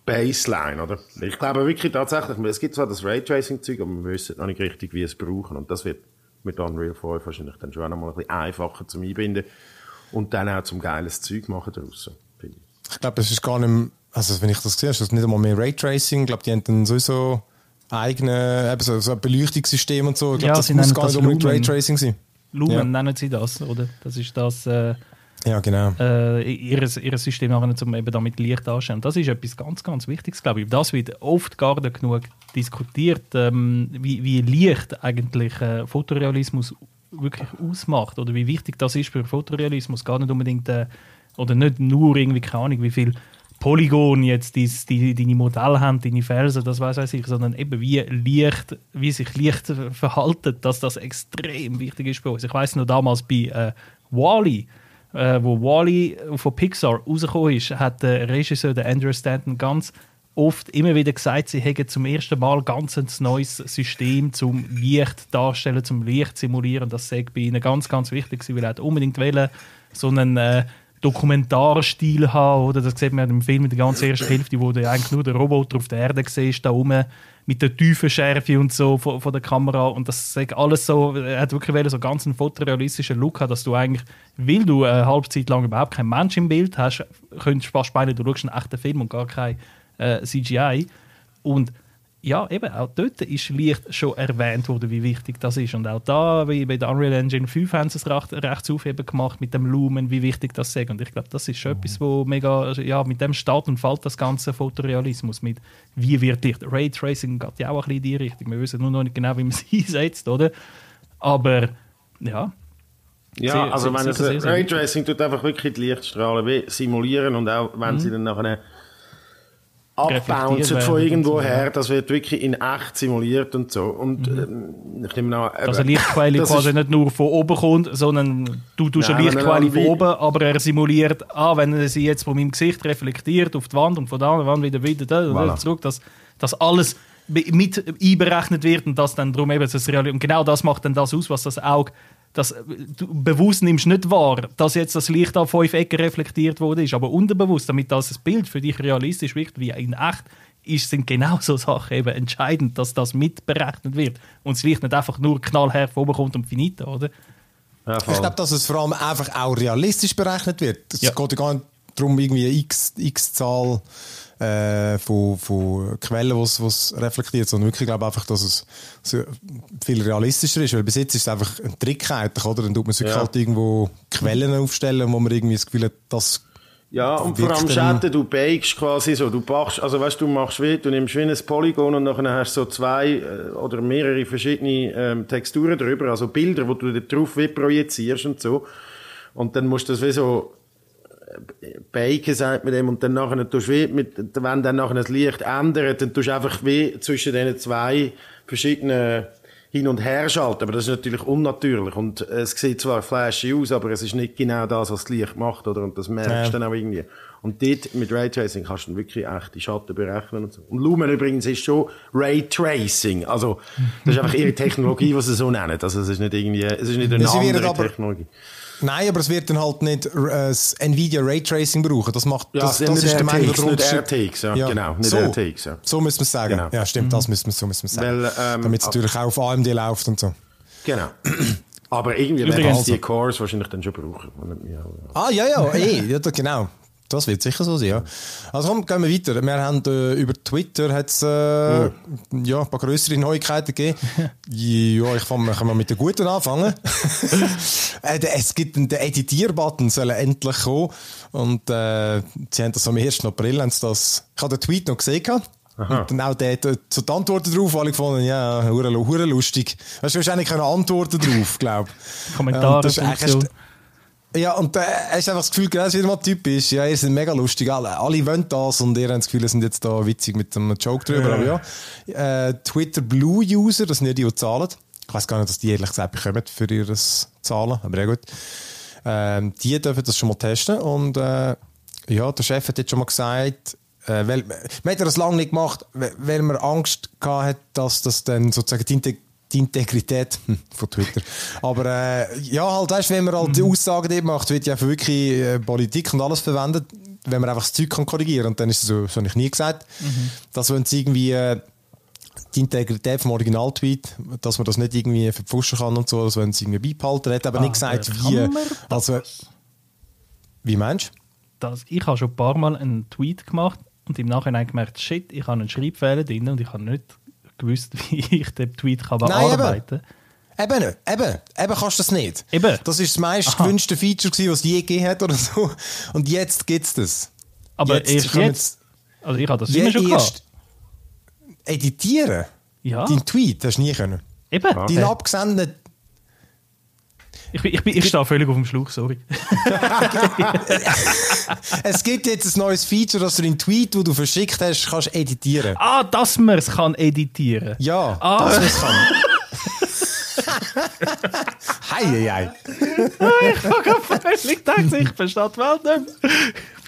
Baseline, oder? Ich glaube wirklich tatsächlich, es gibt zwar das Raytracing-Zeug, aber wir wissen noch nicht richtig, wie es brauchen und das wird mit Unreal 5 wahrscheinlich dann schon auch nochmal ein bisschen einfacher zum Einbinden und dann auch zum geiles Zeug machen daraus. Ich glaube, es ist gar nicht, also wenn ich das sehe, ist das nicht einmal mehr Raytracing. Ich glaube, die haben dann sowieso eigene eben so, so ein Beleuchtungssystem und so. Ich glaube, ja, das muss gar nicht unbedingt Raytracing sein. Lumen ja. nennen sie das, oder? Das ist das. Äh, ja, genau. Äh, ihr, ihr System nachher, um eben damit Licht anzustellen. Das ist etwas ganz, ganz Wichtiges, glaube ich. Das wird oft gar nicht genug diskutiert, ähm, wie, wie Licht eigentlich äh, Fotorealismus wirklich ausmacht oder wie wichtig das ist für Fotorealismus. Gar nicht unbedingt, äh, oder nicht nur irgendwie, keine Ahnung, wie viel Polygon jetzt die, die, deine Modelle haben, deine Felsen, das weiß ich, sondern eben wie Licht, wie sich Licht verhaltet, dass das extrem wichtig ist für uns. Ich weiß noch damals bei äh, Wally, äh, wo Wally von Pixar rausgekommen ist, hat der Regisseur der Andrew Stanton ganz oft immer wieder gesagt, sie hätten zum ersten Mal ganz ein neues System zum Licht darstellen, zum Licht simulieren. Das sei bei ihnen ganz, ganz wichtig, weil er unbedingt wollen, so einen äh, Dokumentarstil haben. Oder? Das sieht man im Film in der ganzen ersten Hälfte, wo du eigentlich nur den Roboter auf der Erde siehst, da oben mit der Tiefenschärfe und so von, von der Kamera. Und das sagt alles so, er hat wirklich so ganz einen fotorealistischen Look haben, dass du eigentlich, weil du eine halbe Zeit lang überhaupt keinen Mensch im Bild hast, könntest fast meinen, du schaust einen echten Film und gar kein äh, CGI. Und ja, eben, auch dort ist Licht schon erwähnt worden, wie wichtig das ist. Und auch da, wie bei der Unreal Engine 5 haben sie es recht, recht aufheben gemacht mit dem Lumen, wie wichtig das ist. Und ich glaube, das ist schon mhm. etwas, wo mega, ja, mit dem Start und fällt das ganze Fotorealismus mit, wie wird Licht. Raytracing geht ja auch ein bisschen in die Richtung. Wir wissen nur noch nicht genau, wie man es einsetzt, oder? Aber, ja. Ja, sehr, also sehr, wenn sehr, es Raytracing tut einfach wirklich die Lichtstrahlen simulieren und auch wenn mhm. sie dann nachher abbouncen von irgendwoher, ja. das wird wirklich in echt simuliert und so. Und mhm. ähm, ich nehme an, Dass eine Lichtquelle quasi nicht nur von oben kommt, sondern du tust eine Lichtquelle von oben, aber er simuliert, ah, wenn er sie jetzt von meinem Gesicht reflektiert auf die Wand und von der anderen Wand wieder wieder da, voilà. zurück, dass das alles mit einberechnet wird und das dann drum eben das Real und genau das macht dann das aus, was das Auge das du bewusst nimmst nicht wahr, dass jetzt das Licht auf fünf Ecken reflektiert wurde, ist, aber unterbewusst, damit das Bild für dich realistisch wirkt wie in echt, ist, sind genau so Sachen eben entscheidend, dass das mitberechnet wird und das Licht nicht einfach nur knallhart von oben kommt und finito, oder? Ja, ich glaube, dass es vor allem einfach auch realistisch berechnet wird. Es ja. geht ja gar nicht darum, irgendwie eine X-Zahl X äh, von, von Quellen, die es reflektiert, sondern wirklich glaube einfach, dass es viel realistischer ist, weil bis jetzt ist es einfach ein Trick eigentlich, oder? Dann tut man sich ja. halt irgendwo Quellen aufstellen, wo man irgendwie das Gefühl hat, das ja, und vor allem Schatten, du bakest quasi so, du bachst, also weißt du, machst wie, du nimmst wie ein Polygon und dann hast du so zwei äh, oder mehrere verschiedene ähm, Texturen drüber, also Bilder, wo du da drauf wie projizierst und so. Und dann musst du das wie so Bacon sagt man dem, und dann nachher tust du wie, mit, wenn dann nachher das Licht ändert, dann tust du einfach wie zwischen diesen zwei verschiedenen hin und her schalten, aber das ist natürlich unnatürlich und es sieht zwar flashy aus, aber es ist nicht genau das, was das Licht macht, oder? Und das merkst du ja. dann auch irgendwie. Und dort mit Raytracing kannst du dann wirklich echte Schatten berechnen und so. Und Lumen übrigens ist schon Raytracing, also das ist einfach ihre Technologie, was sie so nennen. Also es ist nicht irgendwie, es ist nicht eine andere Technologie. Nein, aber es wird dann halt nicht äh, das Nvidia Raytracing brauchen. Das macht, ja, das, das, ist der Meinung, nicht RTX, ja, ja. genau, nicht so, RTX, ja. So müssen wir es sagen. Genau. Ja, stimmt, mhm. das müssen wir, so müssen wir sagen. Weil, ähm, Damit es natürlich auch auf AMD läuft und so. Genau. Aber irgendwie werden also. die Cores wahrscheinlich dann schon brauchen. Ah, ja, ja, eh, ja, genau. Das wird sicher so sein, ja. Also komm, gehen wir weiter. Wir haben äh, über Twitter hat's, äh, oh. ja, ein paar größere Neuigkeiten gegeben. ja, ich fange mal mit den guten anfangen. äh, es gibt einen, Editierbutton soll endlich kommen. Und äh, sie haben das am 1. April, haben das, ich habe den Tweet noch gesehen. Aha. Und dann auch der, so die Antworten drauf, alle gefunden, ja, hure, hure lustig. Hast du wahrscheinlich keine Antworten drauf, glaube ich. Kommentare. Ja, ja, und äh, hast einfach das Gefühl, das ist wieder mal typisch. Ja, ihr seid mega lustig. Alle, alle wollen das und ihr habt das Gefühl, ihr sind jetzt da witzig mit einem Joke drüber. Ja. Aber ja, äh, Twitter Blue User, das sind ja die, die zahlen. Ich weiß gar nicht, dass die ehrlich gesagt bekommen für ihre Zahlen, aber ja gut. Ähm, die dürfen das schon mal testen und äh, ja, der Chef hat jetzt schon mal gesagt, äh, weil, man hat das lange nicht gemacht, weil man Angst hatte, dass das dann sozusagen die die Integrität hm, von Twitter. Aber äh, ja, halt, weißt, wenn man halt die mhm. Aussagen macht, wird ja wirklich äh, Politik und alles verwendet, wenn man einfach das Zeug kann korrigieren Und dann ist es so, das habe ich nie gesagt, mhm. dass wenn es irgendwie äh, die Integrität vom Originaltweet, dass man das nicht irgendwie verpfuschen kann und so, dass wenn es irgendwie beibehalten hat, aber ah, nicht gesagt, wie. Also, wie meinst du? ich habe schon ein paar Mal einen Tweet gemacht und im Nachhinein gemerkt, shit, ich habe einen Schreibfehler drin und ich habe nicht gewusst, wie ich den Tweet kann bearbeiten kann. Eben, eben, eben kannst du das nicht. Eben. Das ist das meist gewünschte Feature, das es je gegeben hat oder so. Und jetzt gibt es das. Aber jetzt erst jetzt? Also ich habe das immer schon gehabt. Editieren? Ja. Dein Tweet hast du nie können. Eben. Okay. Dein abgesendeten ich, bin, ich, ich stehe völlig auf dem Schluch, sorry. es gibt jetzt ein neues Feature, dass du den Tweet, den du verschickt hast, kannst editieren. Ah, dass man es kann editieren. Ja, ah. dass man es kann. Hei, hei, hei. ich habe völlig gedacht, ich verstehe die Welt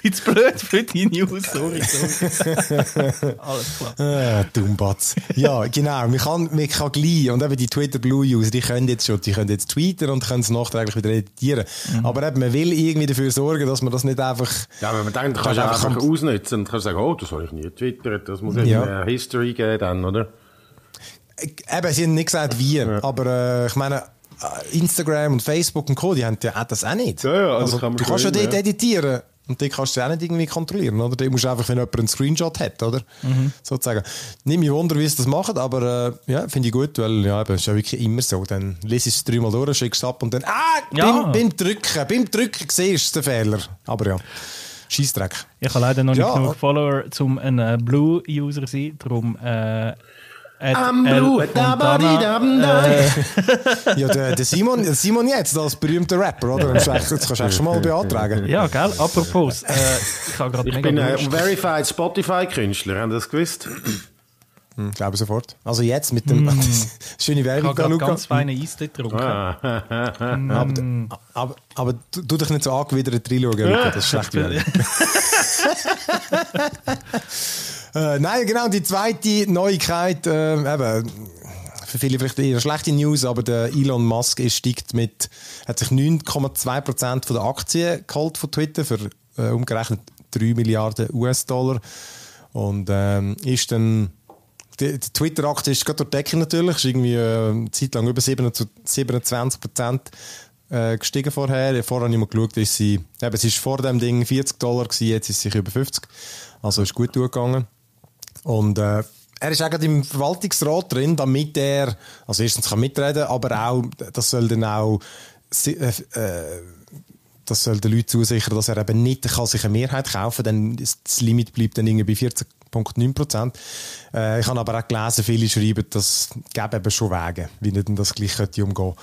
nicht blöd für die News, sorry, sorry. Alles klar. Ah, Dummbatz. Ja, genau. Man kann, man kann gleich, und eben die Twitter Blue User, die können jetzt schon, die können jetzt tweeten und können es nachträglich wieder editieren. Mhm. Aber eben, man will irgendwie dafür sorgen, dass man das nicht einfach... Ja, wenn man denkt, du kannst du einfach, einfach ausnutzen und kannst sagen, oh, das habe ich nie getwittert, das muss ja. in History geben dann, oder? Eben, sie haben nicht gesagt, wie, ja. aber äh, ich meine, äh, Instagram und Facebook und Co., die haben ja das auch nicht. Ja, ja, also, also kann du kannst ja dort editieren und die kannst du auch nicht irgendwie kontrollieren, oder? Die musst du einfach, wenn jemand einen Screenshot hat, oder? Mhm. Sozusagen. Nicht mich wunder, wie sie das machen, aber äh, ja, finde ich gut, weil ja, es ist ja wirklich immer so. Dann lese ich es dreimal durch, schickst es ab und dann, ah, ja. beim, beim Drücken, beim Drücken siehst du den Fehler. Aber ja. Scheissdreck. Ich habe leider noch nicht ja. genug Follower, um ein äh, Blue-User zu sein. Darum äh, am Blut, äh, Ja, der, der, Simon, Simon jetzt als berühmter Rapper, oder? Das kannst du echt schon mal beantragen. Ja, gell? Apropos, äh, ich habe gerade Ich bin ein Verified Spotify-Künstler, haben Sie das gewusst? Hm, glaube sofort. Also jetzt mit dem mm. schöne Werbung da, Luca. ganz feine Eis getrunken. Ah. mm. aber, aber, aber du, du dich nicht so angewidert reinschauen, Luca, das ist schlecht. Äh, nein, genau, die zweite Neuigkeit, äh, eben, für viele vielleicht eher schlechte News, aber der Elon Musk ist steigt mit, hat sich 9,2% von der Aktien geholt von Twitter für äh, umgerechnet 3 Milliarden US-Dollar. Und ähm, ist dann, die, die Twitter-Aktie ist gerade durch Decke natürlich, ist irgendwie äh, eine Zeit lang über 27 äh, gestiegen vorher. Vorher habe ich mal geschaut, ist sie, eben, es ist vor dem Ding 40 Dollar gewesen, jetzt ist sie über 50. Also ist gut durchgegangen. Und äh, er ist auch im Verwaltungsrat drin, damit er, also erstens kann mitreden, aber auch, das soll dann auch, äh, äh, das soll den Leuten zusichern, dass er eben nicht kann sich eine Mehrheit kaufen kann, denn das Limit bleibt dann irgendwie bei 14,9 Prozent. Äh, ich habe aber auch gelesen, viele schreiben, das gäbe eben schon Wege, wie nicht das gleich könnte umgehen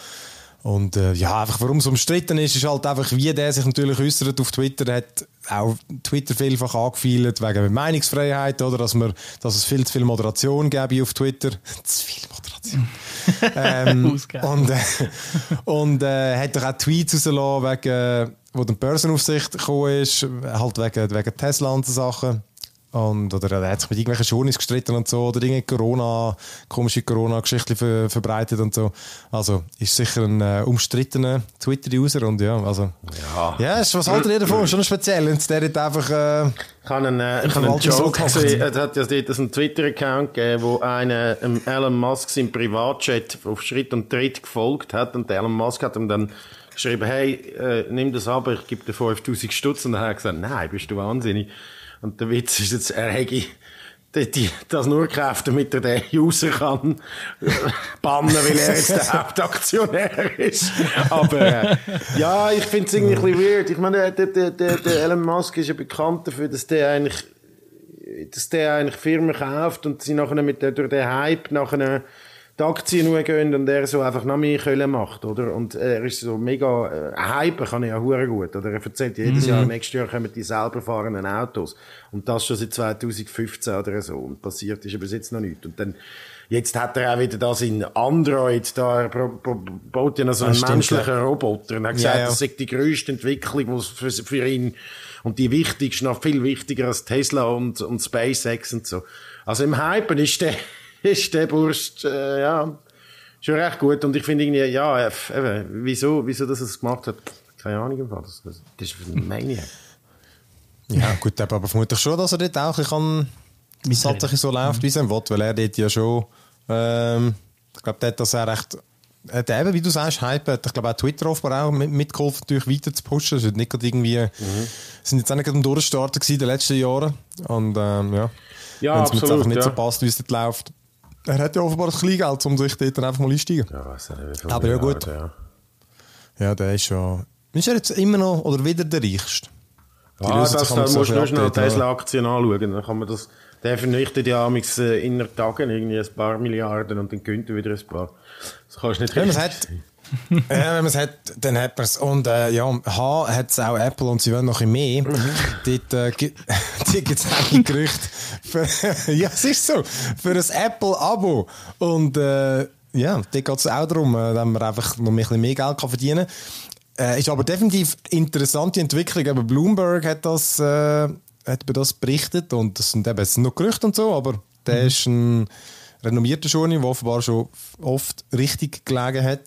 und äh, ja, einfach warum es umstritten ist, ist halt einfach, wie der sich natürlich äußert auf Twitter, hat auch Twitter vielfach angefeilt wegen Meinungsfreiheit, oder? Dass, man, dass es viel zu viel Moderation gäbe auf Twitter. zu viel Moderation. ähm, und äh, und äh, hat doch auch Tweets rausgelassen, wegen, wo die Börsenaufsicht gekommen ist, halt wegen, wegen Tesla und so Sachen. Und, oder er hat sich mit irgendwelchen Journeys gestritten und so, oder irgendeine Corona, komische Corona-Geschichte ver verbreitet und so. Also, ist sicher ein äh, umstrittener Twitter-User und ja, also. Ja. Ja, ist, was haltet ihr davon? Schon speziell, wenn es der jetzt einfach, äh, ich habe einen, äh, ich habe einen Joke gesehen, es hat ja dort einen Twitter-Account gegeben, wo einer ähm, Elon Musk im Privatchat auf Schritt und Tritt gefolgt hat und Elon Musk hat ihm dann geschrieben, hey, äh, nimm das ab, ich gebe dir 5000 Stutz und dann hat er gesagt, nein, bist du wahnsinnig. Und der Witz ist jetzt, er hätte die, die, das nur gekauft, damit er den User kann bannen, weil er jetzt der Hauptaktionär ist. Aber äh, ja, ich finde es irgendwie ein bisschen weird. Ich meine, der, der, der, der Elon Musk ist ja bekannt dafür, dass der eigentlich dass der eigentlich Firmen kauft und sie nachher mit der, durch den Hype nachher die Aktien gehen und er so einfach noch mehr Köln macht, oder? Und er ist so mega, äh, hype kann er ja hure gut, oder? Er erzählt jedes mhm. Jahr, nächstes Jahr kommen die selber fahrenden Autos. Und das schon seit 2015 oder so. Und passiert ist aber bis jetzt noch nichts. Und dann, Jetzt hat er auch wieder das in Android, da er baut ja noch so einen ah, menschlichen ja. Roboter. Und er hat gesagt, ja, ja. das ist die grösste Entwicklung, für, für ihn, und die wichtigste, noch viel wichtiger als Tesla und, und SpaceX und so. Also im Hypen ist der, ist der Burst, äh, ja, schon recht gut. Und ich finde irgendwie, ja, eben, wieso, wieso das es gemacht hat, keine Ahnung. Das, das, das ist eine Menge. Ja, gut, aber vermutlich schon, dass er dort auch ein bisschen, das so läuft, mhm. wie es ihm will, weil er dort ja schon, ähm, ich glaube, dort, dass er recht, äh, eben, wie du sagst, Hype hat, ich glaube auch Twitter-Aufbau auch mit, mitgeholfen, natürlich weiter zu pushen. Es nicht gerade irgendwie, mhm. sind jetzt auch nicht gerade am Durchstarten gewesen in den letzten Jahren. Und, ähm, ja. Ja, Wenn es mir einfach nicht ja. so passt, wie es dort läuft, er hat ja offenbar das Kleingeld, um sich dort einfach mal einsteigen. Ja, weiß nicht, Aber ja gut. Ja. ja, der ist ja... Ist er jetzt immer noch oder wieder der Reichste? Die ah, das, da musst du nur schnell Tesla-Aktien anschauen, dann kann man das... Der vernichtet ja amigs äh, innerhalb Tagen irgendwie ein paar Milliarden und dann gönnt er wieder ein paar. Das kannst du nicht richtig... Ja, wenn man es hat, dann hat man es. Und äh, ja, H hat es auch Apple und sie wollen noch ein mehr. Mhm. Dort äh, gibt es auch ein Gerücht. Für, ja, es ist so. Für ein Apple-Abo. Und äh, ja, dort geht es auch darum, äh, dass man einfach noch ein bisschen mehr Geld kann verdienen kann. Äh, ist aber definitiv interessante Entwicklung. Eben Bloomberg hat das, äh, hat über das berichtet und das sind eben es sind noch Gerüchte und so, aber der mhm. ist ein renommierter Journal, der offenbar schon oft richtig gelegen hat.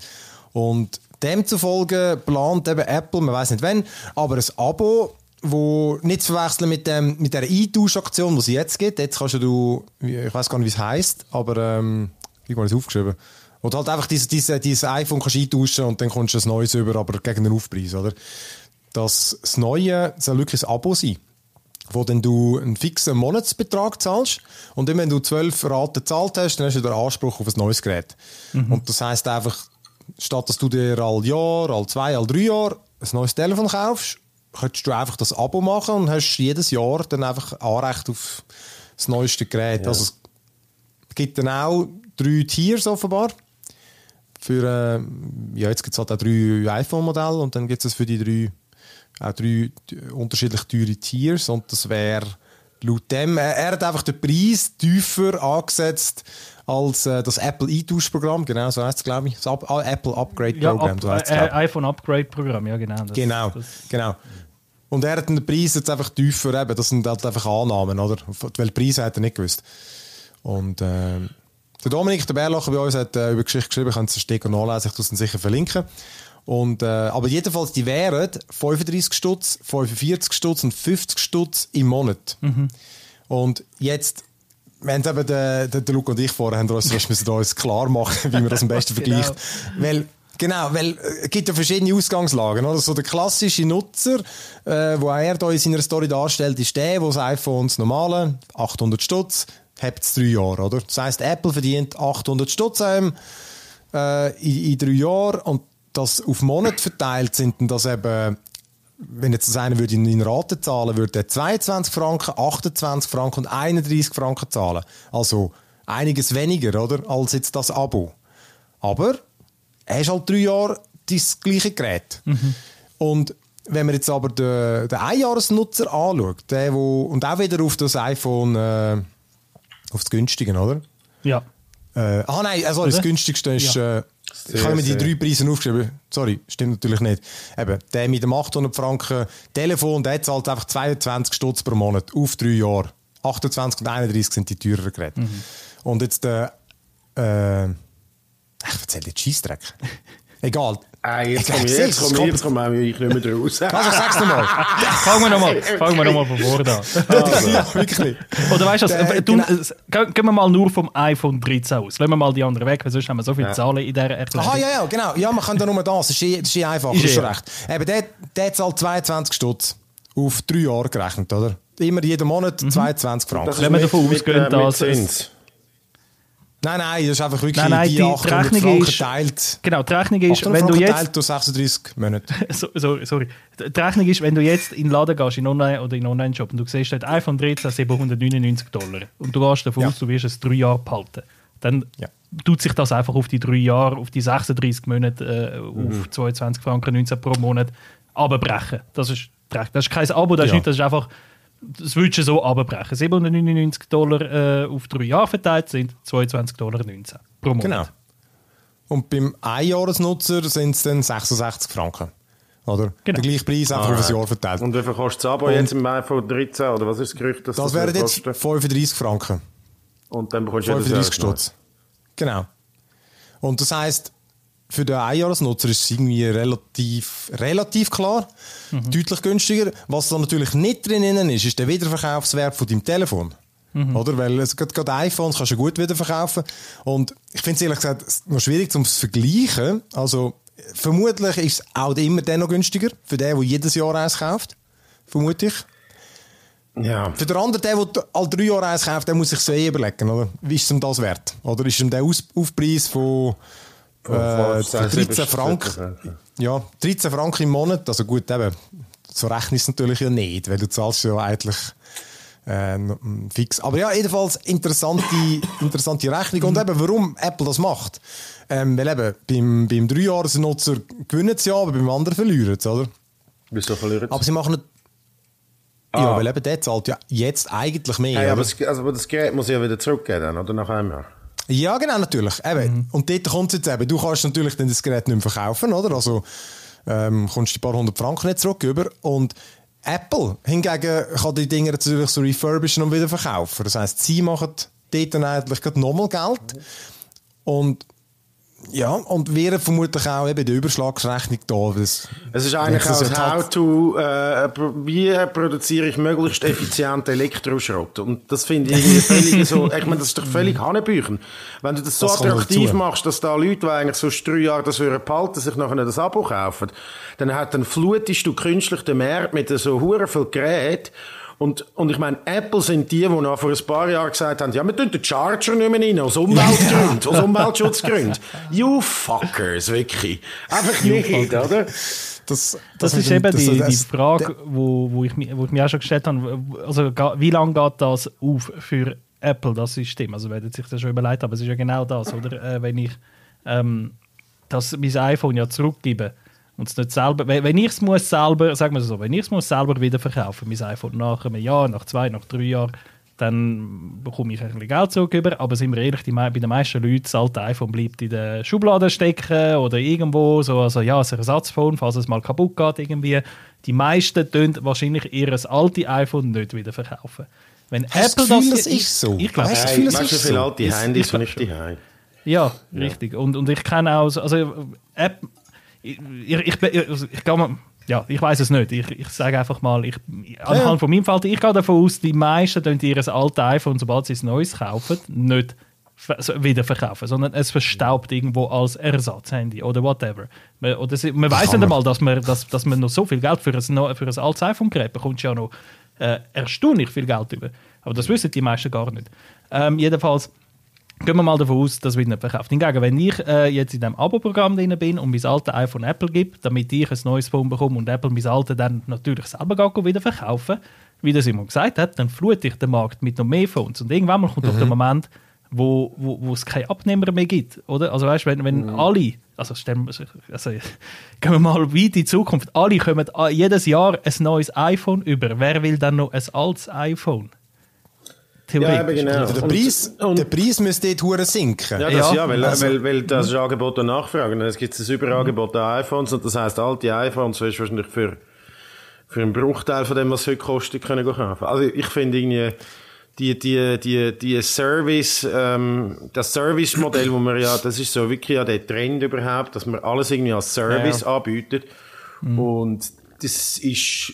Und demzufolge plant eben Apple, man weiß nicht wann, aber ein Abo, wo nicht zu verwechseln mit, dem, mit der Eintauschaktion, die es jetzt gibt. Jetzt kannst du, ich weiß gar nicht, wie es heisst, aber ähm, wie war es aufgeschrieben? Du halt einfach dieses, dieses, dieses iPhone kannst eintauschen und dann kommst du ein neues über, aber gegen den Aufpreis, oder? Das, das Neue soll wirklich ein Abo sein wo dann du einen fixen Monatsbetrag zahlst und dann, wenn du zwölf Raten gezahlt hast, dann hast du den Anspruch auf ein neues Gerät. Mhm. Und das heißt einfach, statt dass du dir all Jahr, all zwei, all drei Jahre ein neues Telefon kaufst, könntest du einfach das Abo machen und hast jedes Jahr dann einfach Anrecht auf das neueste Gerät. Ja. Also es gibt dann auch drei Tiers offenbar. Für, äh, ja, jetzt gibt es halt auch drei iPhone-Modelle und dann gibt es für die drei auch drei unterschiedlich teure Tiers und das wäre laut dem, er hat einfach den Preis tiefer angesetzt als äh, das Apple E-Tausch-Programm, genau so heißt es, glaube ich. Das Up ah, Apple Upgrade Program. Ja, up, äh, iPhone Upgrade Programm, ja, genau. Das, genau, das. genau. Und er hat den Preis jetzt einfach tiefer, eben, das sind halt einfach Annahmen, oder? Weil Preise hat er nicht gewusst. Und äh, der Dominik, der Bärlacher bei uns, hat äh, über Geschichte geschrieben, ich kann es Steg nachlesen, ich es sicher verlinken. Und, äh, aber jedenfalls, die wären 35 Stutz, 45 Stutz und 50 Stutz im Monat. Mhm. Und jetzt wir haben eben den, den, den Luke und ich vorher haben uns, müssen uns klar machen, wie man das am besten genau. vergleicht. Weil, genau, weil es äh, gibt ja verschiedene Ausgangslagen. Oder? So der klassische Nutzer, äh, wo er hier in seiner Story darstellt, ist der, der das iPhone das normale, 800 Stutz, hat es drei Jahre. Oder? Das heisst, Apple verdient 800 Stutz äh, in, in drei Jahren und das auf Monat verteilt sind das eben wenn jetzt das eine würde in Raten zahlen, würde er 22 Franken, 28 Franken und 31 Franken zahlen. Also einiges weniger, oder? Als jetzt das Abo. Aber er ist halt drei Jahre das gleiche Gerät. Mhm. Und wenn man jetzt aber den, den Einjahresnutzer anschaut, der, wo, und auch wieder auf das iPhone, äh, auf das günstige, oder? Ja. Äh, ah nein, also das günstigste ist ja. äh, sehr, ich habe mir die drei Preise aufgeschrieben. Sorry, stimmt natürlich nicht. Eben, der mit dem 800 Franken Telefon, der zahlt einfach 22 Stutz pro Monat auf drei Jahre. 28 und 31 sind die teureren Geräte. Mhm. Und jetzt der. Äh, ich erzähle jetzt Scheissdreck. Egal. Ah, jetzt komme ich, jetzt komme ich, jetzt komme ich nicht mehr raus. Also sag's nochmal. Fangen wir nochmal fangen wir noch von vorne an. Also. wirklich. Oder weißt du, genau. gehen wir mal nur vom iPhone 13 aus. Lassen wir mal die anderen weg, weil sonst haben wir so viele ja. Zahlen in dieser Erklärung. Aha, ja, ja, genau. Ja, man kann da nur das. Das ist, das ist einfach, ist schon recht. Eben, der, der zahlt 22 Stutz auf drei Jahre gerechnet, oder? Immer jeden Monat mhm. 22 Franken. Wenn wir davon ausgehen, dass... Nein, nein, das ist einfach wirklich nein, nein, die, die 800 Rechnung Franken ist, teilt. Genau, die Rechnung ist, wenn du jetzt... durch 36 Monate. so, sorry, sorry. Die Rechnung ist, wenn du jetzt in den Laden gehst, in Online oder in Online-Shop und du siehst, dort iPhone 13 799 Dollar und du gehst davon ja. aus, du wirst es drei Jahre behalten, dann ja. tut sich das einfach auf die drei Jahre, auf die 36 Monate, äh, mhm. auf 22 Franken 19 pro Monat abbrechen. Das ist, das ist kein Abo, das ist ja. nicht, das ist einfach das würdest du so abbrechen. 799 Dollar äh, auf drei Jahre verteilt sind 22,19 Dollar pro Monat. Genau. Und beim Einjahresnutzer sind es dann 66 Franken. Oder? Genau. Der gleiche Preis einfach ah, auf ein Jahr verteilt. Und wie viel kostet das Abo und jetzt im iPhone 13? Oder was ist das Gerücht? Dass das, das wären jetzt 35 Franken. Und dann bekommst du 35 Stutz. Genau. Und das heisst, für den Einjahresnutzer ist es irgendwie relativ, relativ klar, mhm. deutlich günstiger. Was da natürlich nicht drin ist, ist der Wiederverkaufswert von deinem Telefon. Mhm. Oder? Weil es gerade, gerade iPhones kannst du gut wiederverkaufen. Und ich finde es ehrlich gesagt noch schwierig zum vergleichen. Also, vermutlich ist es auch immer dann noch günstiger für den, der jedes Jahr eins kauft. Vermute ich. Ja. Für den anderen, der, der all drei Jahre eins kauft, der muss sich so eh überlegen, oder? Wie ist ihm das wert? Oder ist ihm der Aus Aufpreis von, äh, 13 Franken, ja, 13 Franken im Monat, also gut, eben, so rechne ich es natürlich ja nicht, weil du zahlst ja eigentlich äh, fix. Aber ja, jedenfalls interessante, interessante Rechnung. Und eben, warum Apple das macht. Ähm, weil eben, beim, beim Dreijahresnutzer gewinnen sie ja, aber beim anderen verlieren sie, oder? Wieso verlieren sie? Aber sie machen nicht Ah. Ja, weil eben der zahlt ja jetzt eigentlich mehr. Hey, aber, das, also, aber das Gerät muss ja wieder zurückgeben, oder? Nach einem Jahr. Ja, genau, natürlich. Eben. Mhm. Und dort kommt es jetzt eben. Du kannst natürlich dann das Gerät nicht mehr verkaufen, oder? Also ähm, kommst du ein paar hundert Franken nicht zurück über. Und Apple hingegen kann die Dinge natürlich so refurbischen und wieder verkaufen. Das heisst, sie machen dort dann eigentlich nochmal Geld. Und ja, und wäre vermutlich auch eben die Überschlagsrechnung da. Das, es ist eigentlich auch how to, äh, wie produziere ich möglichst effizient Elektroschrott. Und das finde ich völlig so, ich meine, das ist doch völlig Hanebüchen. Wenn du das so das attraktiv machst, dass da Leute, die eigentlich so drei Jahre das behalten, sich nachher das Abo kaufen, dann, hat, dann flutest du künstlich den Markt mit so hure viel Gerät und, und ich meine, Apple sind die, die noch vor ein paar Jahren gesagt haben, ja, wir tun den Charger nicht mehr rein, aus Umweltgründen, aus Umweltschutzgründen. You fuckers, wirklich. Einfach nicht, oder? Das, das, das ist eben die, die Frage, wo, wo, ich, wo ich mir auch schon gestellt habe. Also, wie lange geht das auf für Apple, das System? Also, werden sich das schon überlegt, aber es ist ja genau das, oder? Äh, wenn ich ähm, das, mein iPhone ja zurückgebe, und es nicht selber, wenn ich es muss selber, sagen wir so, wenn ich es muss selber wieder verkaufen, mein iPhone nach einem Jahr, nach zwei, nach drei Jahren, dann bekomme ich ein bisschen Geld zurück über. Aber sind wir ehrlich, die, bei den meisten Leuten, das alte iPhone bleibt in der Schublade stecken oder irgendwo, so, also ja, ein Ersatzphone, falls es mal kaputt geht irgendwie. Die meisten tun wahrscheinlich ihr altes iPhone nicht wieder verkaufen. Wenn Hast Apple Gefühl, das, das ist so. Ich glaube, das Gefühl, das ist so. viele alte Handys nicht die Ja, richtig. Und, und ich kenne auch, also App, ich, ich, ich, also ich, kann ja, ich weiß es nicht. Ich, ich sage einfach mal, ich, anhand ja. von meinem Fall, ich gehe davon aus, die meisten tun ihr altes iPhone, sobald sie ein neues kaufen, nicht wieder verkaufen, sondern es verstaubt irgendwo als Ersatzhandy oder whatever. Man, oder sie, man weiß nicht einmal, dass man, dass, dass man noch so viel Geld für ein, für ein altes iPhone kriegt, bekommt ja noch äh, erstaunlich viel Geld über. Aber das wissen die meisten gar nicht. Ähm, jedenfalls, Gehen wir mal davon aus, das wird nicht verkauft. Hingegen, wenn ich äh, jetzt in diesem Abo-Programm drin bin und mein altes iPhone Apple gebe, damit ich ein neues Phone bekomme und Apple mein altes dann natürlich selber wieder verkaufen, wie das immer gesagt hat, dann flute ich den Markt mit noch mehr Phones. Und irgendwann mal kommt mhm. doch der Moment, wo, wo, wo es keine Abnehmer mehr gibt. Oder? Also weißt, wenn, wenn mhm. alle, also, stellen, also gehen wir mal weit in die Zukunft, alle kommen jedes Jahr ein neues iPhone über. Wer will dann noch ein altes iPhone? Theoretisch. Ja, genau. Also der, Preis, und, der Preis müsste dort sinken. Ja, das, ja, ja weil, also, weil, weil das ist Angebot und Nachfrage. Es gibt ein Überangebot an iPhones und das heisst, alte iPhones wirst du wahrscheinlich für, für einen Bruchteil von dem, was es heute kostet, können kaufen. Also ich finde irgendwie, die, die, die, die Service, ähm, das Service-Modell, wo man ja, das ist so wirklich ja der Trend überhaupt, dass man alles irgendwie als Service ja. anbietet. Mhm. Und das ist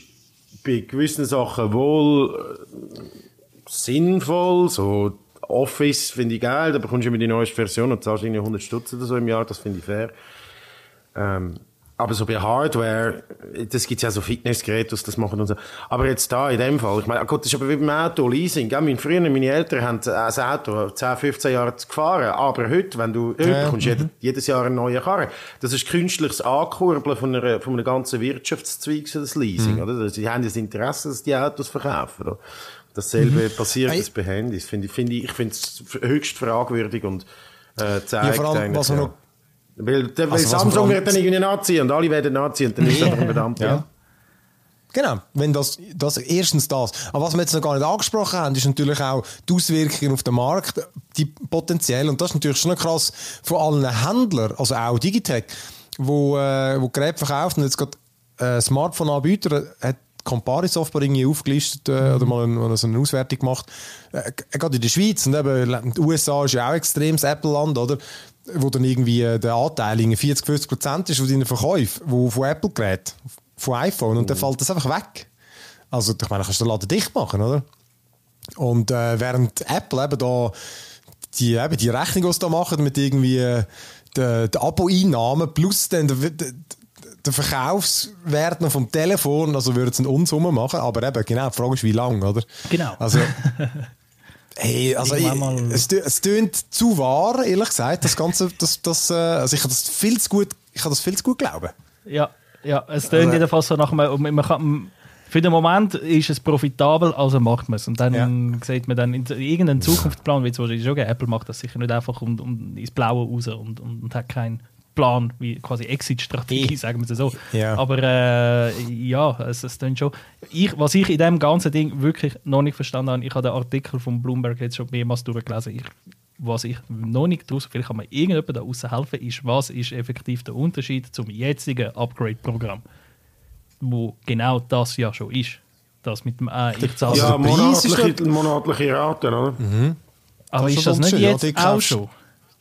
bei gewissen Sachen wohl, sinnvoll. So Office finde ich geil, da bekommst du immer die neueste Version und zahlst irgendwie 100 Stutz oder so im Jahr, das finde ich fair. Ähm, aber so bei Hardware, das gibt's ja so Fitnessgeräte, das machen und so. Aber jetzt da, in dem Fall, ich meine, Gott, das ist aber wie beim Auto, Leasing, gell? Mein, früher, meine Eltern haben ein Auto 10, 15 Jahre gefahren, aber heute, wenn du, heute bekommst du mhm. jedes Jahr eine neue Karre. Das ist künstliches Ankurbeln von, einer, von einem ganzen Wirtschaftszweig, so das Leasing, mhm. oder? Sie haben das Interesse, dass die Autos verkaufen, oder? Dasselbe mhm. passiert jetzt bei Handys. Find ich finde ich finde es höchst fragwürdig und äh, zeigt ja, vor allem, was ja. noch weil, weil also, Samsung wird dann irgendwie Nazi und alle werden Nazi und dann ist einfach verdammt, ja. ja. Genau, wenn das, das, erstens das. Aber was wir jetzt noch gar nicht angesprochen haben, ist natürlich auch die Auswirkungen auf den Markt, die potenziell, und das ist natürlich schon krass, von allen Händlern, also auch Digitech, wo, äh, wo Geräte verkauft und jetzt gerade äh, Smartphone-Anbieter hat Campari Software irgendwie aufgelistet äh, oder mal eine, so eine Auswertung gemacht. Äh, gerade in der Schweiz und eben die USA ist ja auch extremes Apple-Land, oder? Wo dann irgendwie äh, der Anteil 40, 50 Prozent ist von deinen Verkäufen, wo von Apple gerät, von iPhone und dann mhm. fällt das einfach weg. Also ich meine, kannst du den Laden dicht machen, oder? Und äh, während Apple eben da die, eben die Rechnung, die sie da machen mit irgendwie äh, den, den Abo-Einnahmen plus dann der, der, der Verkaufswert noch vom Telefon, also würde es einen Unsummen machen, aber eben, genau, die Frage ist, wie lang, oder? Genau. Also, hey, also ich, es, es tönt zu wahr, ehrlich gesagt, das Ganze, das, das, äh, also ich kann das viel zu gut, ich kann das viel zu gut glauben. Ja, ja, es tönt also, jedenfalls so nach einem, man kann, für den Moment ist es profitabel, also macht man es. Und dann ja. sieht man dann in irgendeinen Zukunftsplan, wie es wahrscheinlich schon Apple macht das sicher nicht einfach um, um ins Blaue raus und, und, und hat keinen Plan, wie quasi Exit-Strategie, sagen wir es so. Ja. Aber äh, ja, es, es schon. Ich, was ich in dem ganzen Ding wirklich noch nicht verstanden habe, ich habe den Artikel von Bloomberg jetzt schon mehrmals durchgelesen. Ich, was ich noch nicht daraus, vielleicht kann mir irgendjemand da außen helfen, ist, was ist effektiv der Unterschied zum jetzigen Upgrade-Programm? wo genau das ja schon ist. Das mit dem äh, ich zahle Ja, monatliche, monatliche Raten, oder? Mhm. Aber das ist das nicht jetzt ja, auch schon?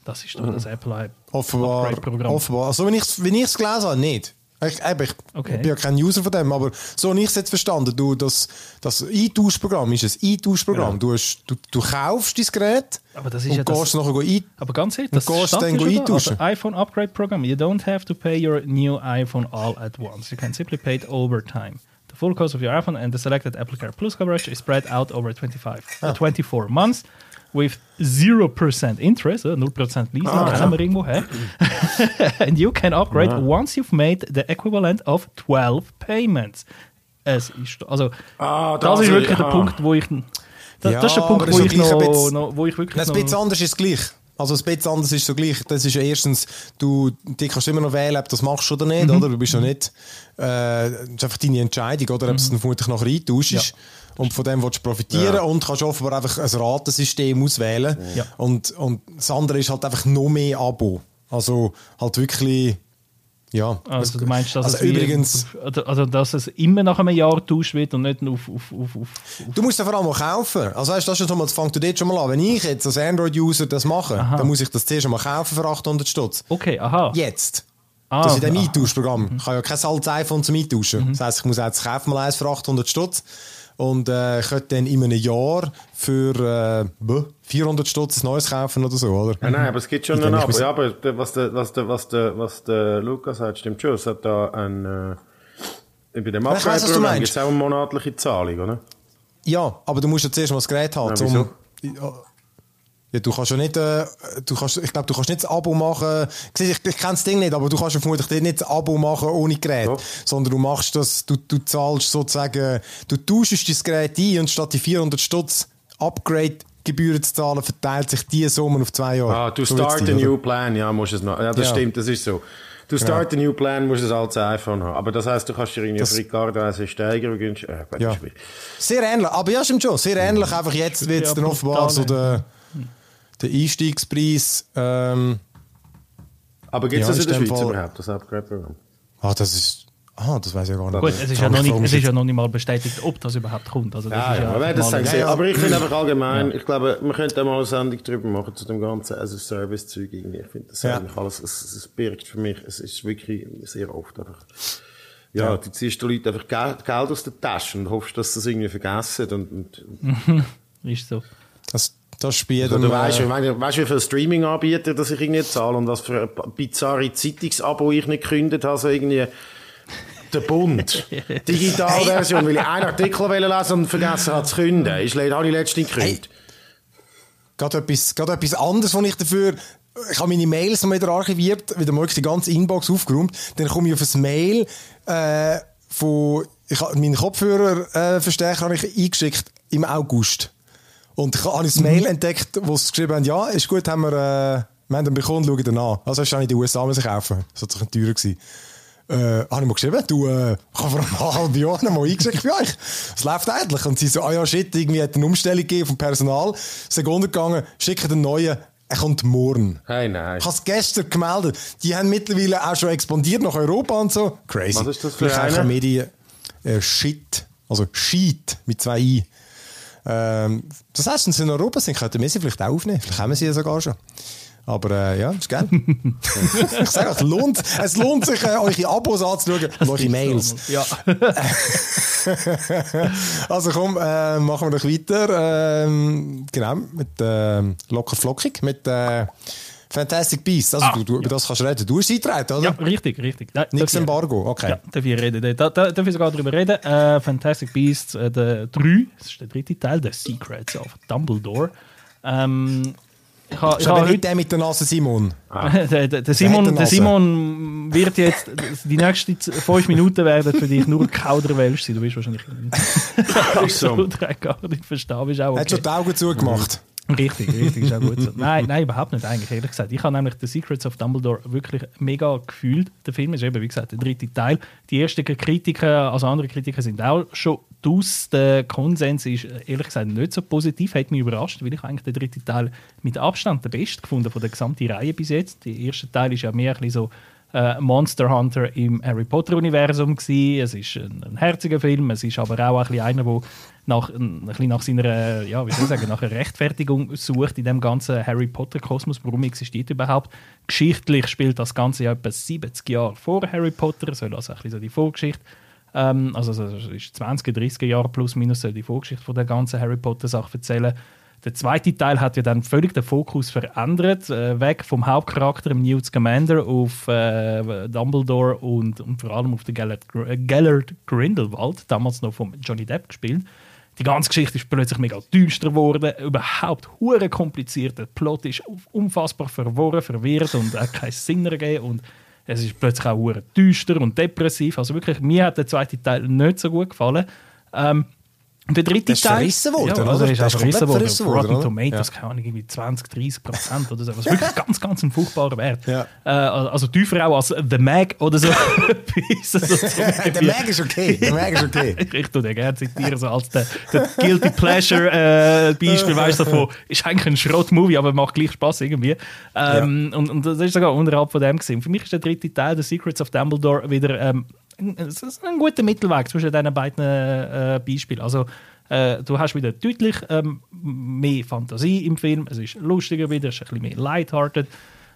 Das ist doch das Apple offenbar, Programm. Offenbar. Also wenn ich es wenn gelesen habe, nicht. Ich, eben, ich okay. bin ja kein User von dem, aber so habe ich es jetzt verstanden. Du, das, das Eintauschprogramm ist ein Eintauschprogramm. Ja. Du, du, du kaufst dein Gerät aber das ist und ja gehst das, nachher ein, Aber ganz ehrlich, das gehst dann eintauschen. Also iPhone Upgrade Program. You don't have to pay your new iPhone all at once. You can simply pay it over time. The full cost of your iPhone and the selected Apple Care Plus coverage is spread out over 25, ah. uh, 24 months with 0% interest, uh, 0% leasing, ah, kennen wir irgendwo her. and you can upgrade ja. once you've made the equivalent of 12 payments. Es ist, also, ah, das, das ist wirklich der Punkt, wo ich. Das, ja, das ist der Punkt, wo ich, noch, bisschen, noch, wo ich wirklich. Ein bisschen anders ist gleich. Also ein bisschen anders ist so gleich. Das ist ja erstens, du die kannst immer noch wählen, ob das machst oder nicht, mhm. oder? Du bist ja nicht, äh, das ist einfach deine Entscheidung, oder? Ob mhm. es dann vermutlich nachher eintauschst. Ja und von dem willst du profitieren ja. und kannst offenbar einfach ein Ratensystem auswählen. Ja. Und, und das andere ist halt einfach noch mehr Abo. Also halt wirklich. Ja. Also du meinst, dass, also es übrigens, also, dass es immer nach einem Jahr tauscht wird und nicht nur auf, auf, auf, auf Du musst ja vor allem auch kaufen. Also weißt, das, das fängt du dort schon mal an. Wenn ich jetzt als Android-User das mache, aha. dann muss ich das zuerst mal kaufen für 800 Stutz. Okay, aha. Jetzt. Ah, das ist in dem Eintauschprogramm. Ich habe ja kein altes iPhone zum Eintauschen. Mhm. Das heisst, ich muss jetzt kaufen mal eins für 800 Stutz und äh, könnte dann in einem Jahr für äh, 400 Stutz neues kaufen oder so, oder? Ja, nein, aber es gibt schon ein Abo. Ja, aber was der, was der, was der, was der Lukas sagt, stimmt schon. Es hat da ein, äh, bei dem Upgrade-Programm gibt es auch eine monatliche Zahlung, oder? Ja, aber du musst ja zuerst mal das Gerät haben. Ja, um, ja, du kannst ja nicht, äh, du kannst, ich glaube, du kannst nicht das Abo machen. Ich, ich, ich kenne das Ding nicht, aber du kannst ja vermutlich nicht das Abo machen ohne Gerät. Ja. Sondern du machst das, du, du zahlst sozusagen, du tauschst das Gerät ein und statt die 400 Stutz Upgrade Gebühren zu zahlen, verteilt sich diese Summe auf zwei Jahre. Ah, du so start a new plan, ja, musst es noch. Ja, das ja. stimmt, das ist so. Du start ja. a new plan, musst du ein altes iPhone haben. Aber das heisst, du kannst dir irgendwie das, auf Ricardo eins steigern, günstig. Äh, ja. Sehr ähnlich, aber ja, stimmt schon, sehr ähnlich. Einfach jetzt wird es dann offenbar so der der Einstiegspreis. Ähm, Aber gibt es ja, das in der Schweiz Fall, überhaupt, das Upgrade-Programm? Ah, das ist. Ah, das weiß ich gar nicht. Gut, es ist, ja noch nicht, es ist ja noch nicht mal bestätigt, ob das überhaupt kommt. Also das ja, ist ja, ja, das sagen sie. Aber ich finde einfach allgemein, ich glaube, man könnte mal eine Sendung darüber machen, zu dem ganzen as a Service-Zeug irgendwie. Ich finde das ja. eigentlich alles, es, es birgt für mich, es ist wirklich sehr oft einfach, ja, ja. du ziehst den Leuten einfach Geld, Geld aus der Tasche und hoffst, dass sie es irgendwie vergessen und, und ist so. Das, das spielt also, du weißt, äh, weißt, wie viele Streaming-Anbieter dass ich irgendwie zahle und was für ein bizarre Zeitungsabo ich nicht gekündigt habe, also irgendwie der Bund. Digitalversion, weil ich einen Artikel lesen und vergessen habe zu künden. Ich habe ich letztens gekündigt. Hey. Gerade etwas, gerade etwas anderes, was ich dafür ich habe meine Mails noch wieder archiviert, wieder mal die ganze Inbox aufgeräumt. Dann komme ich auf ein Mail äh, von, ich habe meinen Kopfhörerverstärker äh, eingeschickt im August. Und ich habe ein Mail mhm. entdeckt, wo sie geschrieben haben, ja, ist gut, haben wir, äh, wir haben den bekommen, schauen dann an. Also hast du in den USA müssen kaufen. Das war ein teurer gewesen. Äh, habe ich mal geschrieben, du, äh, ich habe vor einem halben Jahr noch mal eingeschickt bei euch. Es läuft eigentlich. Und sie so, ah ja, shit, irgendwie hat eine Umstellung gegeben vom Personal. Es ist untergegangen, schicken den neuen. Er kommt morgen. Hey, nein. Ich habe es gestern gemeldet. Die haben mittlerweile auch schon expandiert nach Europa und so. Crazy. Was ist das für eine? Medien. Äh, Shit. Also Sheet mit zwei I. Ähm, das heißt, wenn sie in Europa sind, könnten wir sie vielleicht auch aufnehmen. Vielleicht haben wir sie ja sogar schon. Aber äh, ja, ist geil. ich sage es lohnt, es lohnt sich, äh, eure Abos anzuschauen und eure Mails. Ja. also komm, äh, machen wir doch weiter. Ähm, genau, mit äh, locker flockig, mit äh, Fantastic Beasts, also ah, du, du, ja. über das kannst du reden. Du hast eingetragen, oder? Ja, richtig, richtig. Nein, Nichts Embargo, okay. Ja, darf ich reden. Da, da, darf ich sogar darüber reden. Äh, Fantastic Beasts, äh, der 3, das ist der dritte Teil, The Secrets of Dumbledore. Ähm, ich ha, ich ha nicht der mit der Nase Simon. Ah. der, der, der, Simon, der Simon wird jetzt, die nächsten fünf Minuten werden für dich nur Kauderwelsch sein. Du bist wahrscheinlich gar nicht verstehen. Bist auch okay. Hat schon die Augen zugemacht. Richtig, richtig, ist auch gut so. Nein, nein, überhaupt nicht eigentlich, ehrlich gesagt. Ich habe nämlich The Secrets of Dumbledore wirklich mega gefühlt. Der Film ist eben, wie gesagt, der dritte Teil. Die ersten Kritiker, also andere Kritiker sind auch schon aus. Der Konsens ist ehrlich gesagt nicht so positiv, hat mich überrascht, weil ich eigentlich den dritten Teil mit Abstand der beste gefunden von der gesamten Reihe bis jetzt. Der erste Teil ist ja mehr ein bisschen so äh, Monster Hunter im Harry Potter-Universum gewesen. Es ist ein, ein herziger Film, es ist aber auch ein bisschen einer, der nach, ein bisschen nach seiner, ja, wie soll ich sagen, nach einer Rechtfertigung sucht in dem ganzen Harry Potter-Kosmos. Warum existiert überhaupt? Geschichtlich spielt das Ganze ja etwa 70 Jahre vor Harry Potter, soll also ein so die Vorgeschichte ähm, also es ist 20, 30 Jahre plus minus die Vorgeschichte von der ganzen Harry Potter Sache erzählen. Der zweite Teil hat ja dann völlig den Fokus verändert, äh, weg vom Hauptcharakter Newt Scamander auf äh, Dumbledore und, und, vor allem auf den Gellert, äh, Gellert Grindelwald, damals noch von Johnny Depp gespielt. Die ganze Geschichte ist plötzlich mega düster geworden, überhaupt hure kompliziert. Der Plot ist unfassbar verworren, verwirrt und hat keinen Sinn ergeben und es ist plötzlich auch hure düster und depressiv. Also wirklich, mir hat der zweite Teil nicht so gut gefallen. Ähm, der dritte das ist Teil. verrissen worden, ja, also ist auch verrissen worden. Verrissen worden Rotten Tomatoes, ja. keine Ahnung, irgendwie 20, 30 Prozent oder so. Was wirklich ganz, ganz ein furchtbarer Wert. Ja. Äh, also tiefer auch als The Mag oder so. der Mag ist okay. Der Mag ist okay. ich tue den gerne zitieren, so als der, der Guilty Pleasure äh, Beispiel, weißt du, davon, ist eigentlich ein Schrott-Movie, aber macht gleich Spaß irgendwie. Ähm, ja. und, und das ist sogar unterhalb von dem gesehen. Für mich ist der dritte Teil, The Secrets of Dumbledore, wieder ähm, es ist ein guter Mittelweg zwischen diesen beiden äh, Beispielen. Also, äh, du hast wieder deutlich ähm, mehr Fantasie im Film, es ist lustiger wieder, es ist ein bisschen mehr lighthearted.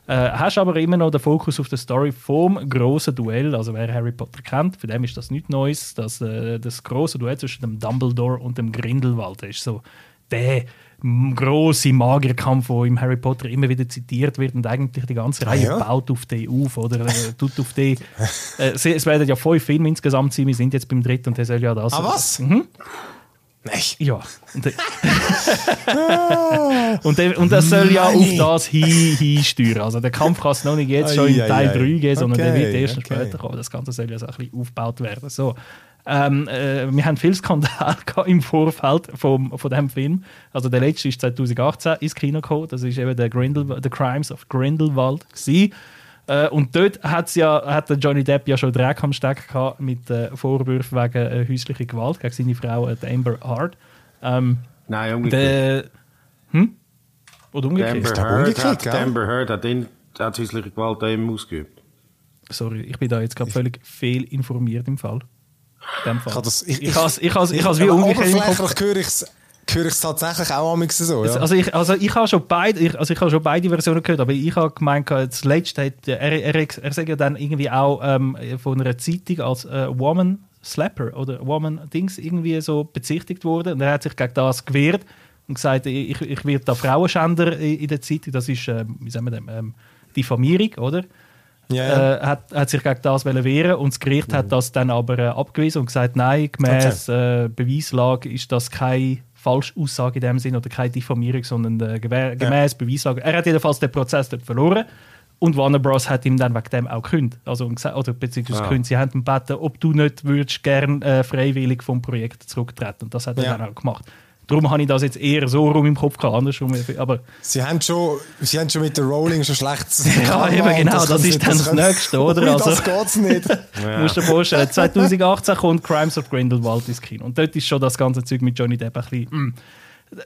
Äh, hast aber immer noch den Fokus auf der Story vom großen Duell. Also wer Harry Potter kennt, für den ist das nichts Neues. Dass, äh, das große Duell zwischen dem Dumbledore und dem Grindelwald ist so der große Magerkampf, der im Harry Potter immer wieder zitiert wird und eigentlich die ganze Reihe ah, ja. baut auf die auf oder äh, tut auf die. Äh, es werden ja fünf Filme insgesamt sein, wir sind jetzt beim dritten und der soll ja das. Ah, was? Mhm. Nicht. Ja. Und, und, der, und das soll ja auf das hin, hinsteuern. Also der Kampf kann es noch nicht jetzt schon in Teil 3 geben, sondern okay, der wird erst okay. später kommen. Das Ganze soll ja so ein bisschen aufgebaut werden. So. Ähm, äh, wir haben viel Skandal im Vorfeld vom, von diesem Film. Also der letzte ist 2018 ins Kino gekommen. Das ist eben der Grindel, The Crimes of Grindelwald gewesen. Äh, und dort hat's ja, hat der Johnny Depp ja schon Dreck am Steck gehabt mit äh, Vorwürfen wegen äh, häuslicher Gewalt gegen seine Frau äh, Amber Hart. Ähm, Nein, umgekehrt. Hm? Oder umgekehrt? Amber Heard, hat, Amber Heard hat, ihn, hat häusliche Gewalt an ihm ausgeübt. Sorry, ich bin da jetzt gerade völlig fehlinformiert im Fall. Ich habe das, ich, ich, ich, ich, ich, ich, wie umgekehrt. Oberflächlich höre ich es höre ich es tatsächlich auch am so. Ja. Also, ich, also ich habe schon beide, ich, also ich habe schon beide Versionen gehört, aber ich habe gemeint, das letzte hat, er, er, er, er sagt ja dann irgendwie auch ähm, von einer Zeitung als äh, Woman Slapper oder Woman Dings irgendwie so bezichtigt worden und er hat sich gegen das gewehrt und gesagt, ich, ich werde da Frauenschänder in der Zeitung, das ist, ähm, wie sagen wir das, ähm, Diffamierung, oder? Ja, ja. Äh, hat, hat sich gegen das wehren und das Gericht mhm. hat das dann aber äh, abgewiesen und gesagt, nein, gemäß okay. äh, Beweislage ist das keine Falschaussage in dem Sinn oder keine Diffamierung, sondern äh, gemäß. Beweislage. Er hat jedenfalls den Prozess dort verloren. Und Warner Bros. hat ihm dann wegen dem auch gekündigt. Also, oder beziehungsweise ah. sie haben ihn gebeten, ob du nicht würdest gern äh, freiwillig vom Projekt zurücktreten. Und das hat er ja. dann auch gemacht. Darum habe ich das jetzt eher so rum im Kopf gehabt, andersrum. Aber Sie haben schon, Sie haben schon mit der Rolling schon schlecht Ja, eben genau, das, das ist dann das, Nächste, oder? Also, das geht's nicht. ja. musst dir vorstellen, 2018 kommt Crimes of Grindelwald ins Kino. Und dort ist schon das ganze Zeug mit Johnny Depp ein bisschen... Mm.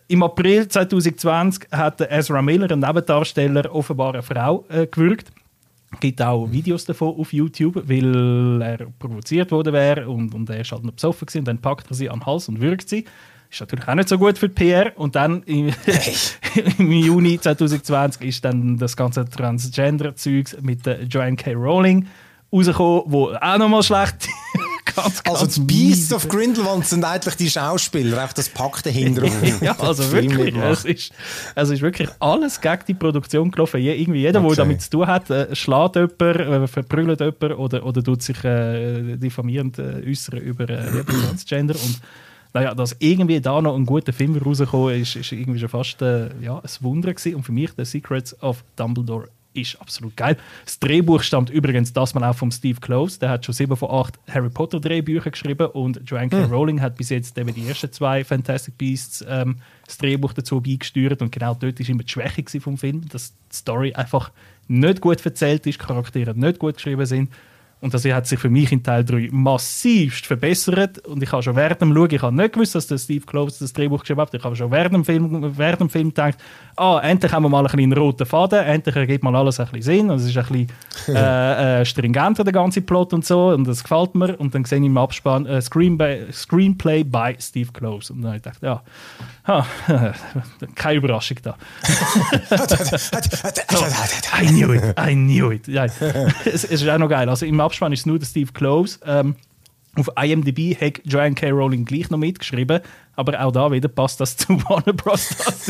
Im April 2020 hat Ezra Miller, ein Nebendarsteller, offenbar eine Frau äh, gewürgt. Es gibt auch Videos davon auf YouTube, weil er provoziert worden wäre und, und er ist halt noch besoffen gewesen. Und dann packt er sie an den Hals und würgt sie. Ist natürlich auch nicht so gut für die PR. Und dann im, im Juni 2020 ist dann das ganze Transgender-Zeug mit der Joanne K. Rowling rausgekommen, wo auch nochmal schlecht ganz, ganz Also die Beasts of Grindelwald sind eigentlich die Schauspieler, auch das Pakt dahinter. ja, also wirklich, es ist, es ist wirklich alles gegen die Produktion gelaufen. Je, irgendwie jeder, okay. der damit zu tun hat, äh, schlägt jemand, äh, verprügelt jemand oder, oder tut sich äh, diffamierend äh, äußern über äh, Transgender und naja, dass irgendwie da noch ein guter Film rausgekommen ist, ist irgendwie schon fast äh, ja, ein Wunder gewesen. Und für mich, The Secrets of Dumbledore ist absolut geil. Das Drehbuch stammt übrigens das mal auch von Steve Close. Der hat schon sieben von acht Harry Potter Drehbücher geschrieben und Joanne K. Hm. Rowling hat bis jetzt eben die ersten zwei Fantastic Beasts ähm, das Drehbuch dazu beigesteuert und genau dort ist immer die Schwäche vom Film, dass die Story einfach nicht gut erzählt ist, Charaktere nicht gut geschrieben sind und das hat sich für mich in Teil 3 massivst verbessert. Und ich habe schon während dem Schauen, ich habe nicht gewusst, dass der Steve Close das Drehbuch geschrieben hat. Ich habe schon während dem Film, während dem Film gedacht, ah, endlich haben wir mal einen roten Faden, endlich ergibt mal alles ein bisschen Sinn. Und es ist ein bisschen äh, äh, stringenter, der ganze Plot und so. Und das gefällt mir. Und dann sehe ich im Abspann äh, Screenplay, by Steve Close. Und dann habe ich gedacht, ja, ha, keine Überraschung da. so, I knew it, I knew it. Ja, es, es ist auch noch geil. Also im Abspann ist es nur der Steve Close. Ähm, auf IMDb hat Joanne K. Rowling gleich noch mitgeschrieben, aber auch da wieder passt das zu Warner Bros.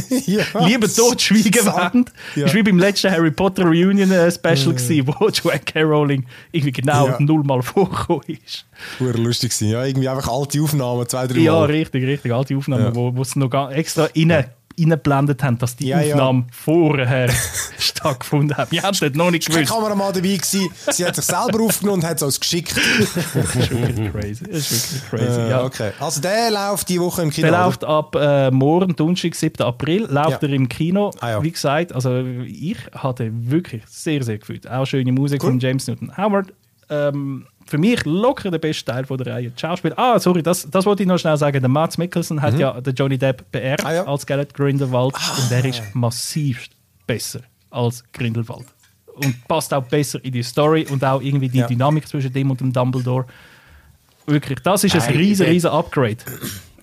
ja, Lieber tot schweigen während. Ja. ist wie beim letzten Harry Potter Reunion äh, Special, ja. gewesen, wo Joanne K. Rowling irgendwie genau ja. nullmal vorgekommen ist. Pur lustig gewesen. ja. Irgendwie einfach alte Aufnahmen, zwei, drei Mal. Ja, richtig, richtig. Alte Aufnahmen, ja. wo, es noch extra rein eingeblendet haben, dass die ja, Aufnahme ja. vorher stattgefunden hat. Wir haben es noch nicht gewusst. Die Kameramann dabei gewesen. Sie hat sich selber aufgenommen und hat es uns geschickt. das ist wirklich crazy. Das ist wirklich crazy, äh, ja. Okay. Also der läuft die Woche im Kino, Der läuft ab äh, morgen, Donnerstag, 7. April, läuft ja. er im Kino. Ah, Wie gesagt, also ich hatte wirklich sehr, sehr gefühlt. Auch schöne Musik cool. von James Newton Howard. Ähm, für mich locker der beste Teil von der Reihe. Schauspiel. Ah, sorry, das, das wollte ich noch schnell sagen. Der Mats Mikkelsen hat mhm. ja den Johnny Depp beerbt ah, ja. als Gerrit Grindelwald ah. und der ist massiv besser als Grindelwald. Und passt auch besser in die Story und auch irgendwie die ja. Dynamik zwischen dem und dem Dumbledore. Wirklich, das ist ein riesen, riesen Upgrade.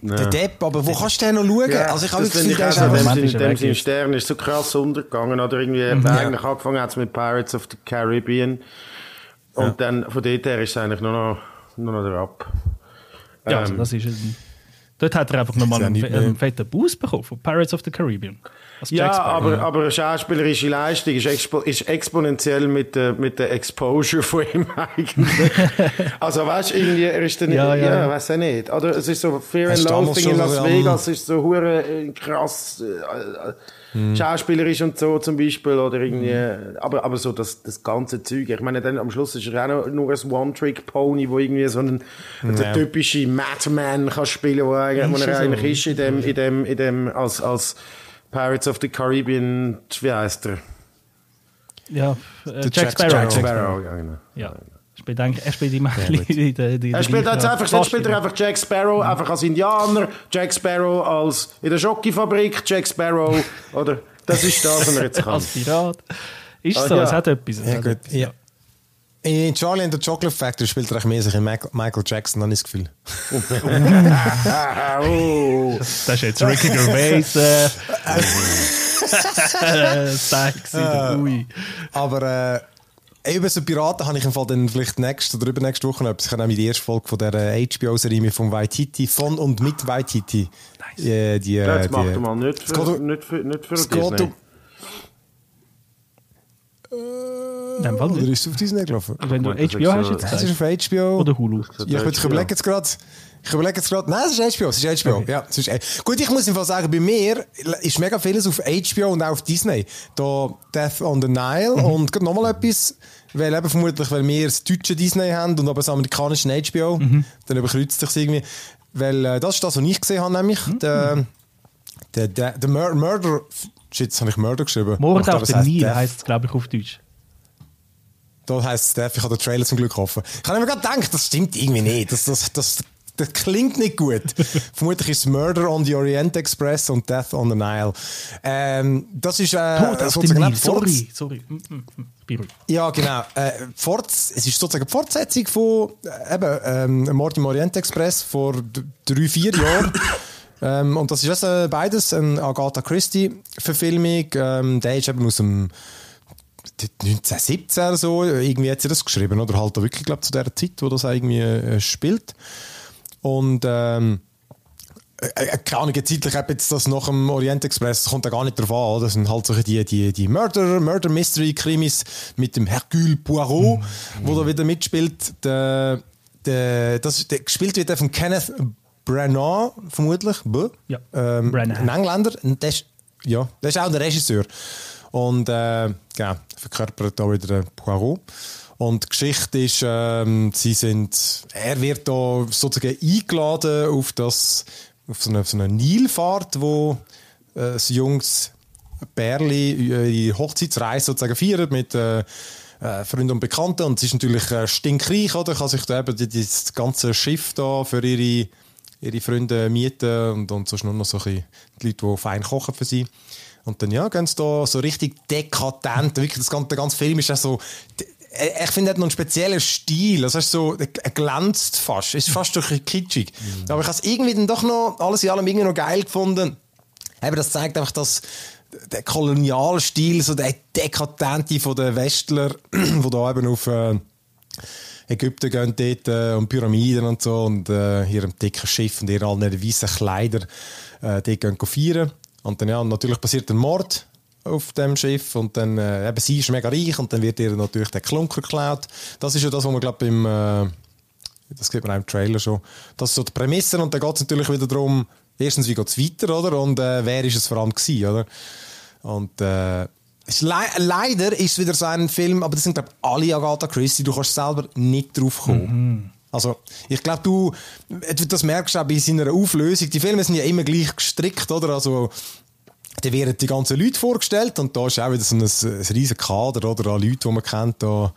Ja. Der Depp, aber wo kannst du den noch schauen? Ja, also ich habe das Gefühl, der ist auch... Dem, dem Stern ist so krass untergegangen. Oder irgendwie, mhm. eigentlich angefangen hat mit Pirates of the Caribbean. Und ja. dann von dort her ist es eigentlich nur noch, nur noch der Ab. Ja, also ähm, das ist ein, Dort hat er einfach nochmal einen, einen fetten Boost bekommen von Pirates of the Caribbean. Ja, aber, aber schauspielerische Leistung ist, expo ist exponentiell mit der, mit der Exposure von ihm eigentlich. also weißt du, irgendwie, er ist dann, ja, ja, ja weiß ich nicht. Oder es ist so Fear and Loathing in Las Vegas, ist so hure äh, krass. Äh, hm. schauspielerisch und so zum Beispiel oder irgendwie, hm. aber, aber so das, das ganze Zeug. Ich meine, dann am Schluss ist er auch nur ein One-Trick-Pony, wo irgendwie so ein, ja. so typische Madman kann spielen, wo, er, wo er eigentlich ist in dem, in dem, in dem, als, als Pirates of the Caribbean, wie heißt er? Ja, äh, Jack, Jack, Sparrow. Jack Sparrow, ja, genau. Ja. Spielt eigentlich, er spielt immer die, die, die, Er spielt jetzt einfach, jetzt spielt er einfach Jack Sparrow, mhm. einfach als Indianer, Jack Sparrow als in der Schokifabrik, Jack Sparrow, oder? Das ist das, was er jetzt kann. als Pirat. Ist ah, so, ja. es hat etwas. Es ja, gut. Etwas. Ja. In Charlie and the Chocolate Factory spielt er mehr sich in Michael Jackson, habe ich das Gefühl. oh. Das ist jetzt Ricky Gervais. Äh, Sexy, ui. Aber äh, über so Piraten habe ich im Fall dann vielleicht nächste oder übernächste Woche noch etwas. Ich habe nämlich die erste Folge von der HBO-Serie von Waititi, von und mit Waititi. Nice. Äh, die, das die, macht man nicht für, nicht für, nicht für Disney. Auf Disney gelaufen? Wenn du HBO hast jetzt Das ist auf HBO. Oder Hulu. Ja, ich überlege jetzt gerade. Ich überlege jetzt gerade, nein, es ist HBO, es ist HBO. Okay. Ja, es ist, gut, ich muss im Fall sagen, bei mir ist mega vieles auf HBO und auch auf Disney. Da Death on the Nile mhm. und nochmal etwas, weil eben vermutlich, weil wir das deutsche Disney haben und aber das amerikanische HBO, mhm. dann überkreuzt sich irgendwie. Weil äh, das ist das, was ich gesehen habe, nämlich mhm. der, der, der, der Mur Murder, shit, jetzt habe ich Murder geschrieben. Mord auf den Nil heisst es, glaube ich, auf Deutsch. Da heisst es Death, ich habe den Trailer zum Glück offen. Ich habe mir gerade gedacht, das stimmt irgendwie nicht. Das, das, das das klingt nicht gut. Vermutlich ist es Murder on the Orient Express und Death on the Nile. Ähm, das ist äh, Tod auf sozusagen Nil. Sorry, sorry. Mm, mm, mm. Ja, genau. Äh, Forts, es ist sozusagen die Fortsetzung von äh, eben, ähm, Mord im Orient Express vor drei, vier Jahren. ähm, und das ist also beides eine Agatha Christie-Verfilmung. Ähm, der ist eben aus dem 1917 oder so, irgendwie hat sie das geschrieben, oder halt wirklich, glaube zu der Zeit, wo das irgendwie äh, spielt. Und ähm, äh, äh, keine Ahnung, zeitlich ob jetzt das nach dem Orient Express, das kommt ja gar nicht drauf an, das sind halt so die, die, die Murder, Murder Mystery Krimis mit dem Hercule Poirot, mhm. wo da wieder mitspielt. Der, der, das, der gespielt wird von Kenneth Branagh, vermutlich. B ja, ähm, Ein Engländer. Der ist, ja, der ist auch der Regisseur. Und äh, genau, verkörpert da wieder Poirot. Und die Geschichte ist, ähm, sie sind, er wird da sozusagen eingeladen auf das, auf so eine, so eine Nilfahrt, wo äh, ein junges Bärli ihre Hochzeitsreise sozusagen feiert mit äh, äh, Freunden und Bekannten. Und sie ist natürlich äh, stinkreich, oder? Kann sich da eben das ganze Schiff da für ihre, ihre Freunde mieten und, und sonst nur noch so ein bisschen die Leute, die fein kochen für sie. Und dann ja, gehen sie da so richtig dekadent. Wirklich, das ganze, der ganze Film ist ja so. Ich finde, er hat noch einen speziellen Stil. Also, so, er glänzt fast. Ist fast bisschen kitschig. Mhm. Aber ich habe es irgendwie dann doch noch, alles in allem irgendwie noch geil gefunden. Aber das zeigt einfach, dass der Kolonialstil, so der Dekadente von den Westler, wo da eben auf äh, Ägypten gehen dort, äh, und Pyramiden und so und äh, hier im dicken Schiff und ihr alle weißen Kleider äh, dort gehen feiern. Und dann ja, natürlich passiert ein Mord auf dem Schiff und dann äh, eben sie ist mega reich und dann wird ihr natürlich der Klunker geklaut. Das ist ja das, was man glaube im äh, das gibt man im Trailer schon. Das ist so die Prämisse und dann geht es natürlich wieder darum, erstens wie geht es weiter oder und äh, wer ist es vor allem gewesen, oder? Und äh, Le leider ist es wieder so ein Film, aber das sind glaube alle Agatha Christie. Du kannst selber nicht drauf kommen. Mhm. Also, ich glaube, du, das merkst du auch bei seiner Auflösung. Die Filme sind ja immer gleich gestrickt, oder? Also, da werden die ganzen Leute vorgestellt und da ist auch wieder so ein, ein riesen Kader, oder? An Leuten, die man kennt, da.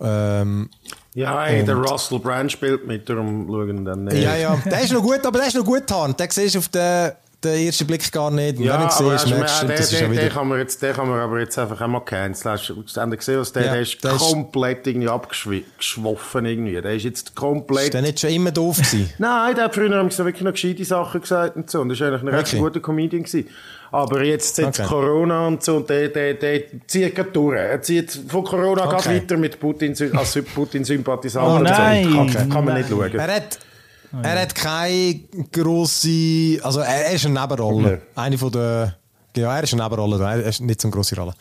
Ähm, ja, ey, der Russell Brand spielt mit, darum schauen dann nicht. Ja, ja, der ist noch gut, aber der ist noch gut getan. Den siehst du auf der den ersten Blick gar nicht. Ja, wenn du siehst, merkst du, das ist ja wieder... Den kann, man jetzt, den kann man aber jetzt einfach einmal canceln. Hast du gesehen, was der, ja, der ist der komplett irgendwie abgeschwoffen irgendwie. Der ist jetzt komplett... Ist der nicht schon immer doof gewesen? Nein, der hat früher wirklich noch gescheite Sachen gesagt und so. Und das war eigentlich ein recht guter Comedian gewesen. Aber jetzt seit okay. Corona und so, und der, der, der zieht gerade durch. Er zieht von Corona okay. weiter mit Putin als Putin-Sympathisant. Oh nein! So. Kann, kann man nicht schauen. Er hat er hat keine grosse, also er, er ist eine Nebenrolle. Okay. Eine von der, genau, er ist eine Nebenrolle, er ist nicht so eine grosse Rolle.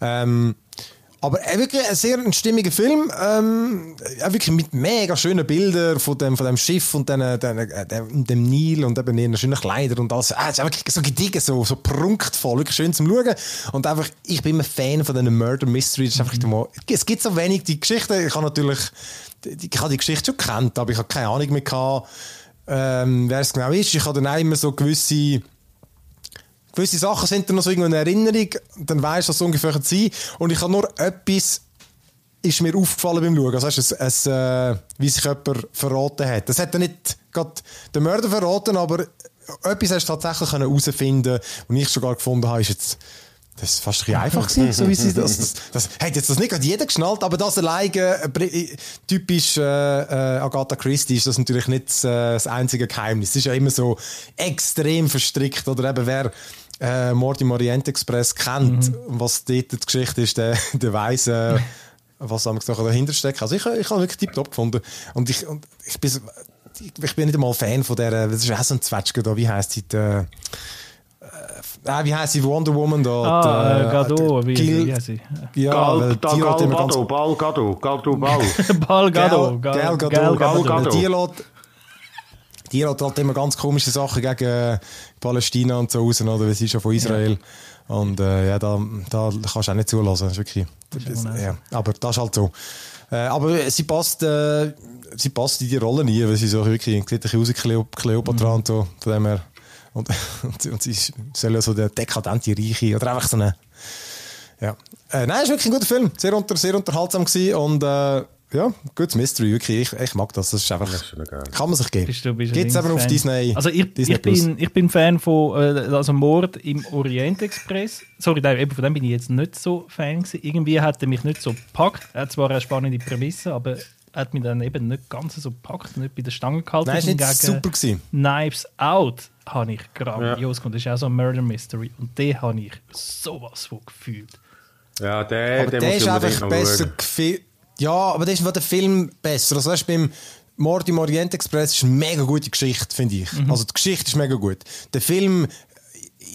Ähm, aber er wirklich ein sehr stimmiger Film, ähm, wirklich mit mega schönen Bildern von dem, von dem Schiff und den, den, dem, dem Nil und eben ihren schönen Kleidern und alles. Ah, es ist wirklich so gediegen, so, so prunkvoll, wirklich schön zum Schauen. Und einfach, ich bin ein Fan von diesen Murder Mysteries. Mhm. es gibt so wenig die Geschichten. Ich habe natürlich ich habe die Geschichte schon kennt, aber ich habe keine Ahnung mehr gehabt, ähm, wer es genau ist. Ich habe dann auch immer so gewisse gewisse Sachen sind dann noch so irgendwo in Erinnerung, dann weißt du, was ungefähr sein Und ich habe nur etwas ist mir aufgefallen beim Schauen. Also, es, es, äh, wie sich jemand verraten hat. Das hat er nicht gerade den Mörder verraten, aber etwas hast du tatsächlich herausfinden und ich sogar gefunden habe, ist jetzt das war fast ein einfach gewesen, so wie sie das, das, das hat jetzt das nicht gerade jeder geschnallt, aber das alleine, äh, typisch äh, äh, Agatha Christie ist das natürlich nicht das, äh, das einzige Geheimnis. Es ist ja immer so extrem verstrickt, oder eben wer äh, Mord im Orient Express kennt, mhm. was dort die Geschichte ist, der, der weiss, äh, was am dahinter steckt. Also ich, ich habe wirklich tiptop gefunden und ich, und ich, bin, ich bin nicht einmal Fan von der, das ist auch so ein Zwetschge da, wie heisst die, die Ah, wie heißt sie? Wonder Woman da? Ah, äh, Gadot, wie, Gil wie heißt sie? Ja, Gal, da, Gal Gadot, Bal Bal. Bal Gadot. Gal Gal Gadot. Die lässt, die lässt halt immer ganz komische Sachen gegen Palästina und so raus, oder? Weil sie ist ja von Israel. Ja. Und äh, ja, da, da kannst du auch nicht zulassen. Das ist wirklich, das, ja, aber das ist halt so. Äh, aber sie passt, äh, sie passt in die Rolle nie, weil sie so wirklich sieht ein aus wie Cleopatra mhm. und so. Von dem her und, und, und sie soll ja so der dekadente Reiche oder einfach so eine. Ja. Äh, nein, es war wirklich ein guter Film. Sehr, unter, sehr unterhaltsam gewesen und äh, ja, gutes Mystery, wirklich. Ich, ich mag das. Das ist einfach. Das kann man sich geben. Gibt es eben auf Disney. Also, ich, Disney ich, bin, ich bin Fan von äh, also Mord im Orient Express. Sorry, nein, eben von dem bin ich jetzt nicht so Fan gewesen. Irgendwie hat er mich nicht so gepackt. Er hat zwar eine spannende Prämisse, aber hat mich dann eben nicht ganz so gepackt, nicht bei der Stange gehalten. Nein, ist nicht super gewesen. Knives Out habe ich grandios ja. gefunden. Das ist auch so ein Murder Mystery. Und den habe ich sowas von gefühlt. Ja, der, aber der, der ist einfach besser Ja, aber der ist der Film besser. Also weißt, beim Mord im Orient Express ist eine mega gute Geschichte, finde ich. Mhm. Also die Geschichte ist mega gut. Der Film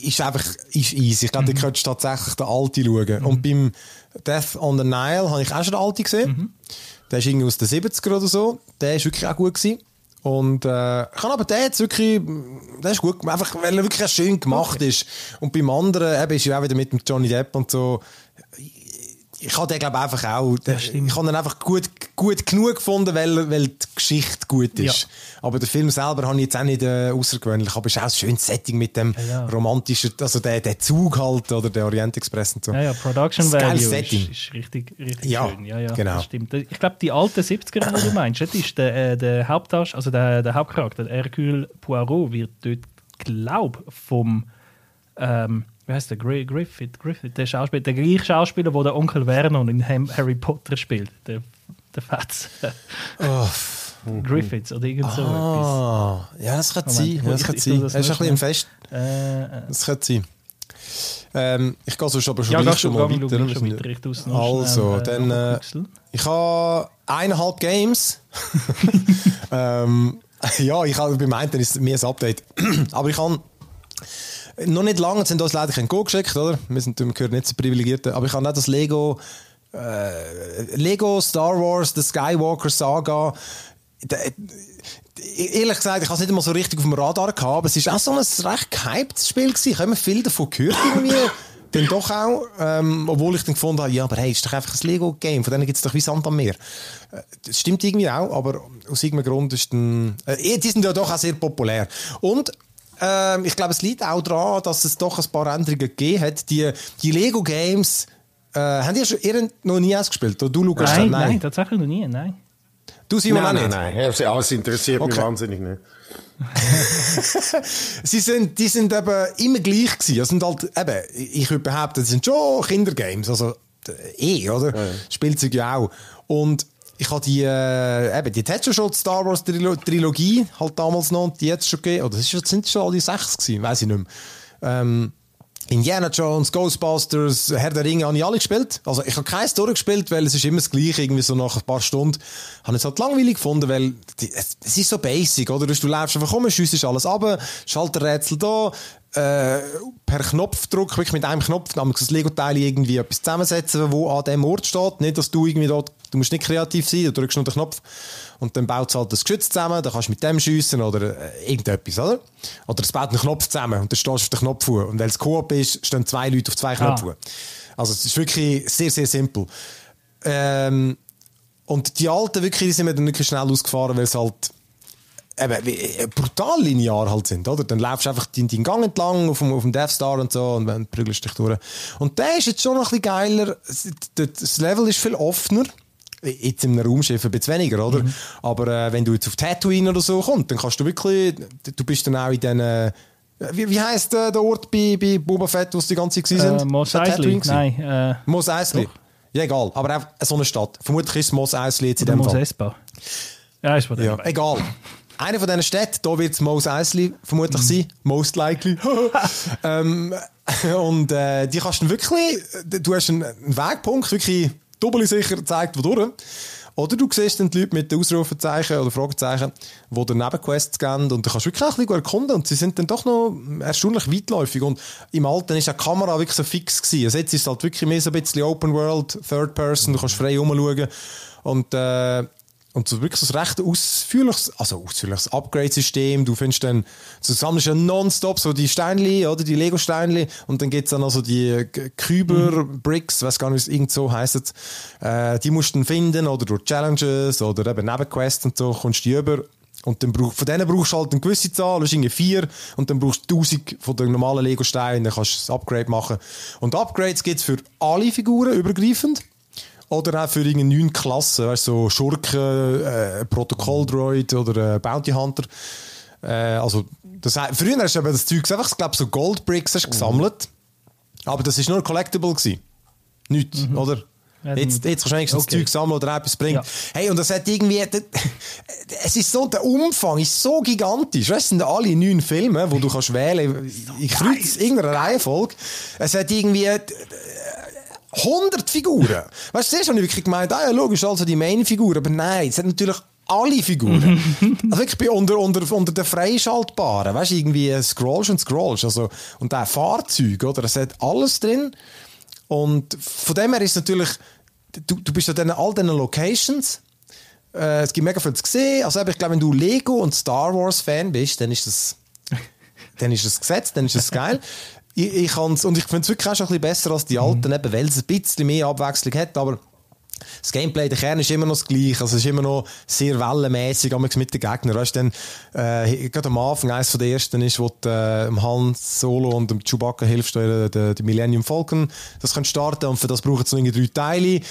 ist einfach ist easy. Ich glaube, mhm. du könntest tatsächlich den Alten schauen. Mhm. Und beim Death on the Nile habe ich auch schon den Alten gesehen. Mhm. Der ist irgendwie aus den 70er oder so. Der ist wirklich auch gut gewesen. Und äh, ich kann aber den jetzt wirklich, der ist gut, einfach weil er wirklich schön gemacht okay. ist. Und beim anderen, eben ist ja auch wieder mit dem Johnny Depp und so, ich habe den glaube einfach auch, ich habe ihn einfach gut, gut genug gefunden, weil, weil die Geschichte gut ist. Ja. Aber der Film selber habe ich jetzt auch nicht äh, außergewöhnlich, aber es ist auch ein schönes Setting mit dem ja, ja. romantischen, also der, der Zug halt oder der Orient Express und so. Ja, ja, Production Value Setting. Ist, ist richtig, richtig ja, schön. Ja, ja, genau. stimmt. Ich glaube, die alten 70er, die du meinst, das ist der, äh, der Hauptdarsteller, also der, der Hauptcharakter, Hercule Poirot, wird dort, glaube vom ähm, wie heißt der? Griffith, Griffith, der Schauspieler, der gleiche Schauspieler, der der Onkel Vernon in Harry Potter spielt, der, der Fetz. Oh. Griffiths oder irgend so ah, etwas. Ja, das könnte sein. Ja, das könnte sein. Das ist ein bisschen im Fest. Äh, äh. Das könnte sein. Ähm, ich gehe sonst aber schon, ja, schon mal weiter. Schon weiter also, schnell, dann, äh, ich habe eineinhalb Games. ähm, ja, ich habe beim einen ist mir ein Update. aber ich habe noch nicht lange sind uns leider kein Go geschickt, oder? Wir sind wir gehören nicht zu privilegierten. Aber ich habe auch das Lego, äh, Lego Star Wars, The Skywalker Saga. ehrlich gesagt, ich habe es nicht immer so richtig auf dem Radar gehabt, aber es war auch so ein recht gehyptes Spiel gewesen. Ich habe viel davon gehört irgendwie. dann doch auch, ähm, obwohl ich dann gefunden habe, ja, aber hey, ist doch einfach ein Lego-Game, von denen gibt es doch wie Sand am Meer. Äh, das stimmt irgendwie auch, aber aus irgendeinem Grund ist dann, äh, die sind ja doch auch sehr populär. Und ähm, ich glaube, es liegt auch daran, dass es doch ein paar Änderungen gegeben hat. Die, die Lego Games, äh, haben die schon ihr noch nie ausgespielt? du, Lukas? Nein, nein, nein, tatsächlich noch nie, nein. Du, Simon, nein, auch nicht? Nein, nein, ja, es interessiert okay. mich wahnsinnig nicht. sie sind, die sind eben immer gleich gewesen. Das sind halt, eben, ich würde behaupten, das sind schon Kindergames. Also, eh, oder? Ja. Spielzeug ja auch. Und ich habe die, äh, eben, die hat schon die Star Wars Trilogie halt damals noch und die jetzt schon gegeben. Oder das sind schon alle sechs gewesen, weiß ich nicht mehr. Ähm, Indiana Jones, Ghostbusters, Herr der Ringe habe ich alle gespielt. Also ich habe keins durchgespielt, weil es ist immer das Gleiche, irgendwie so nach ein paar Stunden. Habe es halt langweilig gefunden, weil die, es, es, ist so basic, oder? Du läufst einfach um, schiessest alles ab, Schalterrätsel da, äh, per Knopfdruck, wirklich mit einem Knopf, nämlich das Lego-Teil irgendwie etwas zusammensetzen, wo an dem Ort steht. Nicht, dass du irgendwie dort, du musst nicht kreativ sein, du drückst nur den Knopf und dann baut es halt das Geschütz zusammen, dann kannst du mit dem schiessen oder äh, irgendetwas, oder? Oder es baut einen Knopf zusammen und dann stehst du auf den Knopf. Und weil es Koop ist, stehen zwei Leute auf zwei Knöpfen. Ah. Also es ist wirklich sehr, sehr simpel. Ähm, und die alten wirklich, die sind mir dann wirklich schnell ausgefahren, weil es halt eben, äh, brutal linear halt sind, oder? Dann laufst du einfach deinen, deinen Gang entlang auf dem, auf dem Death Star und so und dann prügelst dich durch. Und der ist jetzt schon noch ein bisschen geiler. Das Level ist viel offener. Jetzt im Raumschiff ein bisschen weniger, oder? Mhm. Aber äh, wenn du jetzt auf Tatooine oder so kommst, dann kannst du wirklich, du bist dann auch in den, äh, wie, wie heisst äh, der Ort bei, bei Boba Fett, wo sie die ganze Zeit waren? Äh, Mos Eisley, nein. Äh, Mos Eisley. Ja, egal, aber auch so eine Stadt. Vermutlich ist Mos Eisley jetzt in dem Mos Fall. Espa. Ja, ist was ja, Egal. Eine von diesen Städten, da wird es Mos Eisley vermutlich mhm. sein. Most likely. ähm, und äh, die kannst du wirklich, du hast einen Wegpunkt, wirklich doppelt sicher zeigt, wodurch. Oder du siehst dann die Leute mit den Ausrufezeichen oder Fragezeichen, die dann Nebenquests geben und du kannst wirklich ein bisschen erkunden und sie sind dann doch noch erstaunlich weitläufig und im Alten ist die Kamera wirklich so fix gewesen. Also jetzt ist es halt wirklich mehr so ein bisschen Open World, Third Person, du kannst frei rumschauen und äh, und so wirklich so ein recht ausführliches, also ausführliches Upgrade-System. Du findest dann, du sammelst ja nonstop so die Steinli, oder die Lego-Steinli. Und dann gibt es dann also die Küber-Bricks, mhm. weiß gar nicht, wie es irgend so heisst. Äh, die musst du dann finden, oder durch Challenges, oder eben Nebenquests und so, kommst du die über. Und dann brauch, von denen brauchst du halt eine gewisse Zahl, das ist irgendwie vier, und dann brauchst du 1000 von den normalen Lego-Steinen, dann kannst du das Upgrade machen. Und Upgrades gibt es für alle Figuren übergreifend. Oder auch für irgendeine neue Klasse, weißt, so Schurken, äh, Protokolldroid oder äh, Bounty Hunter. Äh, also, das, früher hast du aber das Zeug einfach, ich glaube, so Goldbricks hast gesammelt. Aber das war nur Collectible. Gewesen. Nichts, mhm. oder? Jetzt, jetzt kannst du eigentlich okay. das Zeug sammeln oder etwas bringen. Ja. Hey, und das hat irgendwie, es ist so, der Umfang ist so gigantisch. Weißt, es sind alle neun Filme, wo du kannst wählen, ich kreuz irgendeine Reihenfolge. Es hat irgendwie 100 Figuren. Weißt du, zuerst habe ich wirklich gemeint, ah ja, logisch, also die Main-Figur, aber nein, es hat natürlich alle Figuren. also wirklich bei unter, unter, unter den Freischaltbaren, weißt du, irgendwie scrollst und scrollst, also, und auch Fahrzeug, oder, es hat alles drin. Und von dem her ist es natürlich, du, du bist an all diesen Locations, äh, es gibt mega viel zu sehen, also ich glaube, wenn du Lego und Star Wars Fan bist, dann ist das, dann ist das Gesetz, dann ist das geil. ich, ich kann's, und ich finde es wirklich auch schon ein bisschen besser als die alten, mhm. eben, weil es ein bisschen mehr Abwechslung hat, aber das Gameplay, der Kern ist immer noch das gleiche. Also es ist immer noch sehr wellenmäßig mit den Gegnern. Weißt du, dann, äh, gerade am Anfang, eines der ersten ist, wo du äh, Hans Solo und dem Chewbacca hilfst, der, der Millennium Falcon, das können starten und für das braucht es noch drei Teile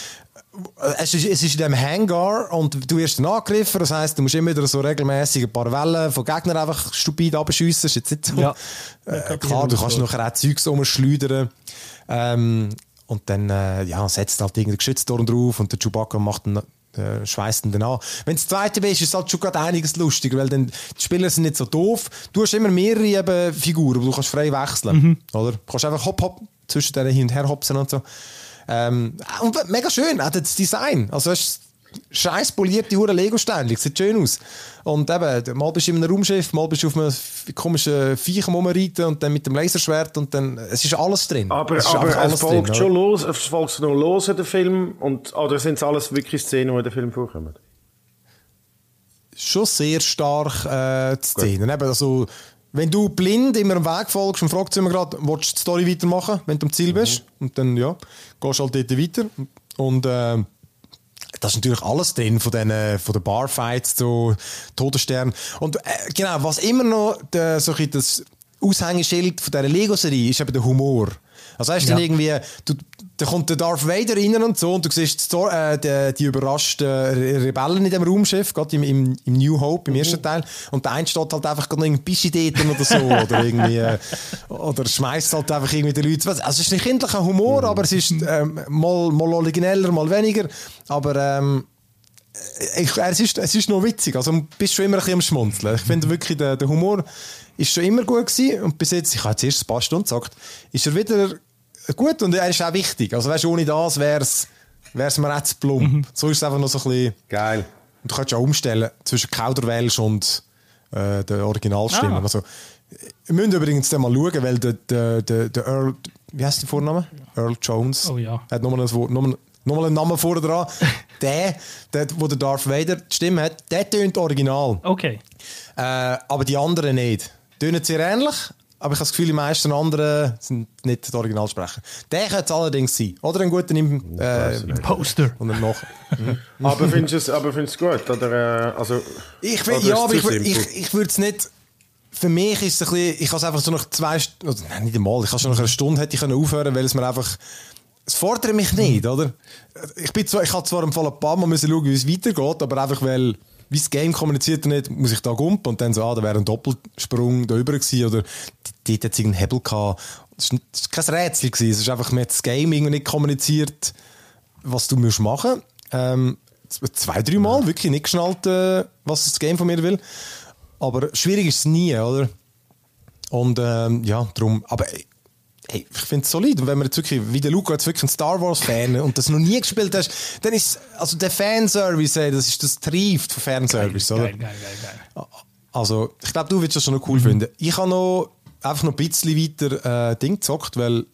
es ist, es ist in diesem Hangar und du wirst dann angegriffen. Das heisst, du musst immer wieder so regelmäßig ein paar Wellen von Gegnern einfach stupid abschiessen. Das ist jetzt nicht so. Ja. Äh, klar, du kannst nachher auch Zeugs umschleudern. Ähm, und dann äh, ja, setzt halt irgendein Geschützturm drauf und der Chewbacca macht dann äh, schweißt ihn dann an. Wenn es zweite bist, ist es halt schon gerade einiges lustiger, weil dann die Spieler sind nicht so doof. Du hast immer mehrere eben Figuren, du kannst frei wechseln, mhm. oder? Du kannst einfach hopp hopp zwischen denen hin und her hopsen und so. Ähm, und mega schön, auch das Design. Also, es scheiß polierte hure Lego-Steine, sieht schön aus. Und eben, mal bist du in einem Raumschiff, mal bist du auf einem komischen Viech rumreiten und dann mit dem Laserschwert und dann, es ist alles drin. Aber es, aber es folgt drin, schon oder? los, es folgt noch los in den Film und, oder sind es alles wirklich Szenen, die in den Film vorkommen? Schon sehr stark äh, die Szenen. Eben, also, wenn du blind immer am Weg folgst und fragst immer gerade, willst du die Story weitermachen, wenn du am Ziel bist? Mhm. Und dann, ja, gehst du halt dort weiter. Und, äh, das ist natürlich alles drin von den, von den Barfights zu Todesstern. Und, äh, genau, was immer noch, der, so das Aushängeschild von dieser Lego-Serie ist eben der Humor. Also hast du ja. dann irgendwie, du, da kommt der Darth Vader rein und so und du siehst die, äh, die, die überraschten Rebellen in dem Raumschiff, gerade im, im, im, New Hope, im ersten Teil. Und der eine steht halt einfach gerade Bischi-Daten oder so. oder irgendwie, äh, oder schmeißt halt einfach irgendwie die Leute. Also es ist ein kindlicher Humor, aber es ist ähm, mal, mal origineller, mal weniger. Aber ähm, ich, es, ist, es ist noch witzig. Also du bist schon immer ein bisschen am Schmunzeln. Ich finde wirklich, der, der Humor ist schon immer gut gewesen. Und bis jetzt, ich habe jetzt erst ein paar Stunden gesagt, ist er wieder gut und er ist auch wichtig. Also weißt, ohne das wäre es mir jetzt plump. Mhm. So ist es einfach noch so ein bisschen... Geil. Und du kannst ja umstellen zwischen Kauderwelsch und äh, der Originalstimme. Ah. Also, wir müssen übrigens mal schauen, weil der, der, der, der Earl, wie heißt der Vorname? Earl Jones. Oh ja. Hat nochmal ein Wort, nochmal, nochmal einen Namen vorne dran. der, der, wo der Darth Vader die Stimme hat, der tönt original. Okay. Äh, aber die anderen nicht. Tönen sehr ähnlich, aber ich habe das Gefühl, die meisten anderen sind nicht die Originalsprecher. Der könnte es allerdings sein. Oder einen guten im, äh, Poster. Und dann noch. Mhm. aber findest du es gut? Oder, äh, also, ich oder ja, aber ich, ich, ich würde es nicht... Für mich ist es ein bisschen... Ich habe es einfach so nach zwei... Oder, nein, nicht einmal. Ich habe schon nach einer Stunde hätte ich aufhören können, weil es mir einfach... Es fordert mich nicht, oder? Ich, bin zwar, ich habe zwar im Fall ein paar Mal müssen schauen, wie es weitergeht, aber einfach weil wie das Game kommuniziert er nicht, muss ich da gumpen und dann so, ah, da wäre ein Doppelsprung da über gewesen oder dort hat es irgendeinen Hebel gehabt. Das war kein Rätsel gewesen, es ist einfach, mir das Game nicht kommuniziert, was du musst machen. Ähm, zwei, drei Mal wirklich nicht geschnallt, äh, was das Game von mir will. Aber schwierig ist es nie, oder? Und ähm, ja, darum, aber hey, ich finde es solid. Und wenn man jetzt wirklich, wie der Luca jetzt wirklich ein Star Wars-Fan und das noch nie gespielt hast, dann ist also der Fanservice, ey, das ist das Trieft von Fanservice, geil, oder? Geil, geil, geil, geil. Also, ich glaube, du würdest das schon noch cool mhm. finden. Ich habe noch einfach noch ein bisschen weiter äh, Ding gezockt, weil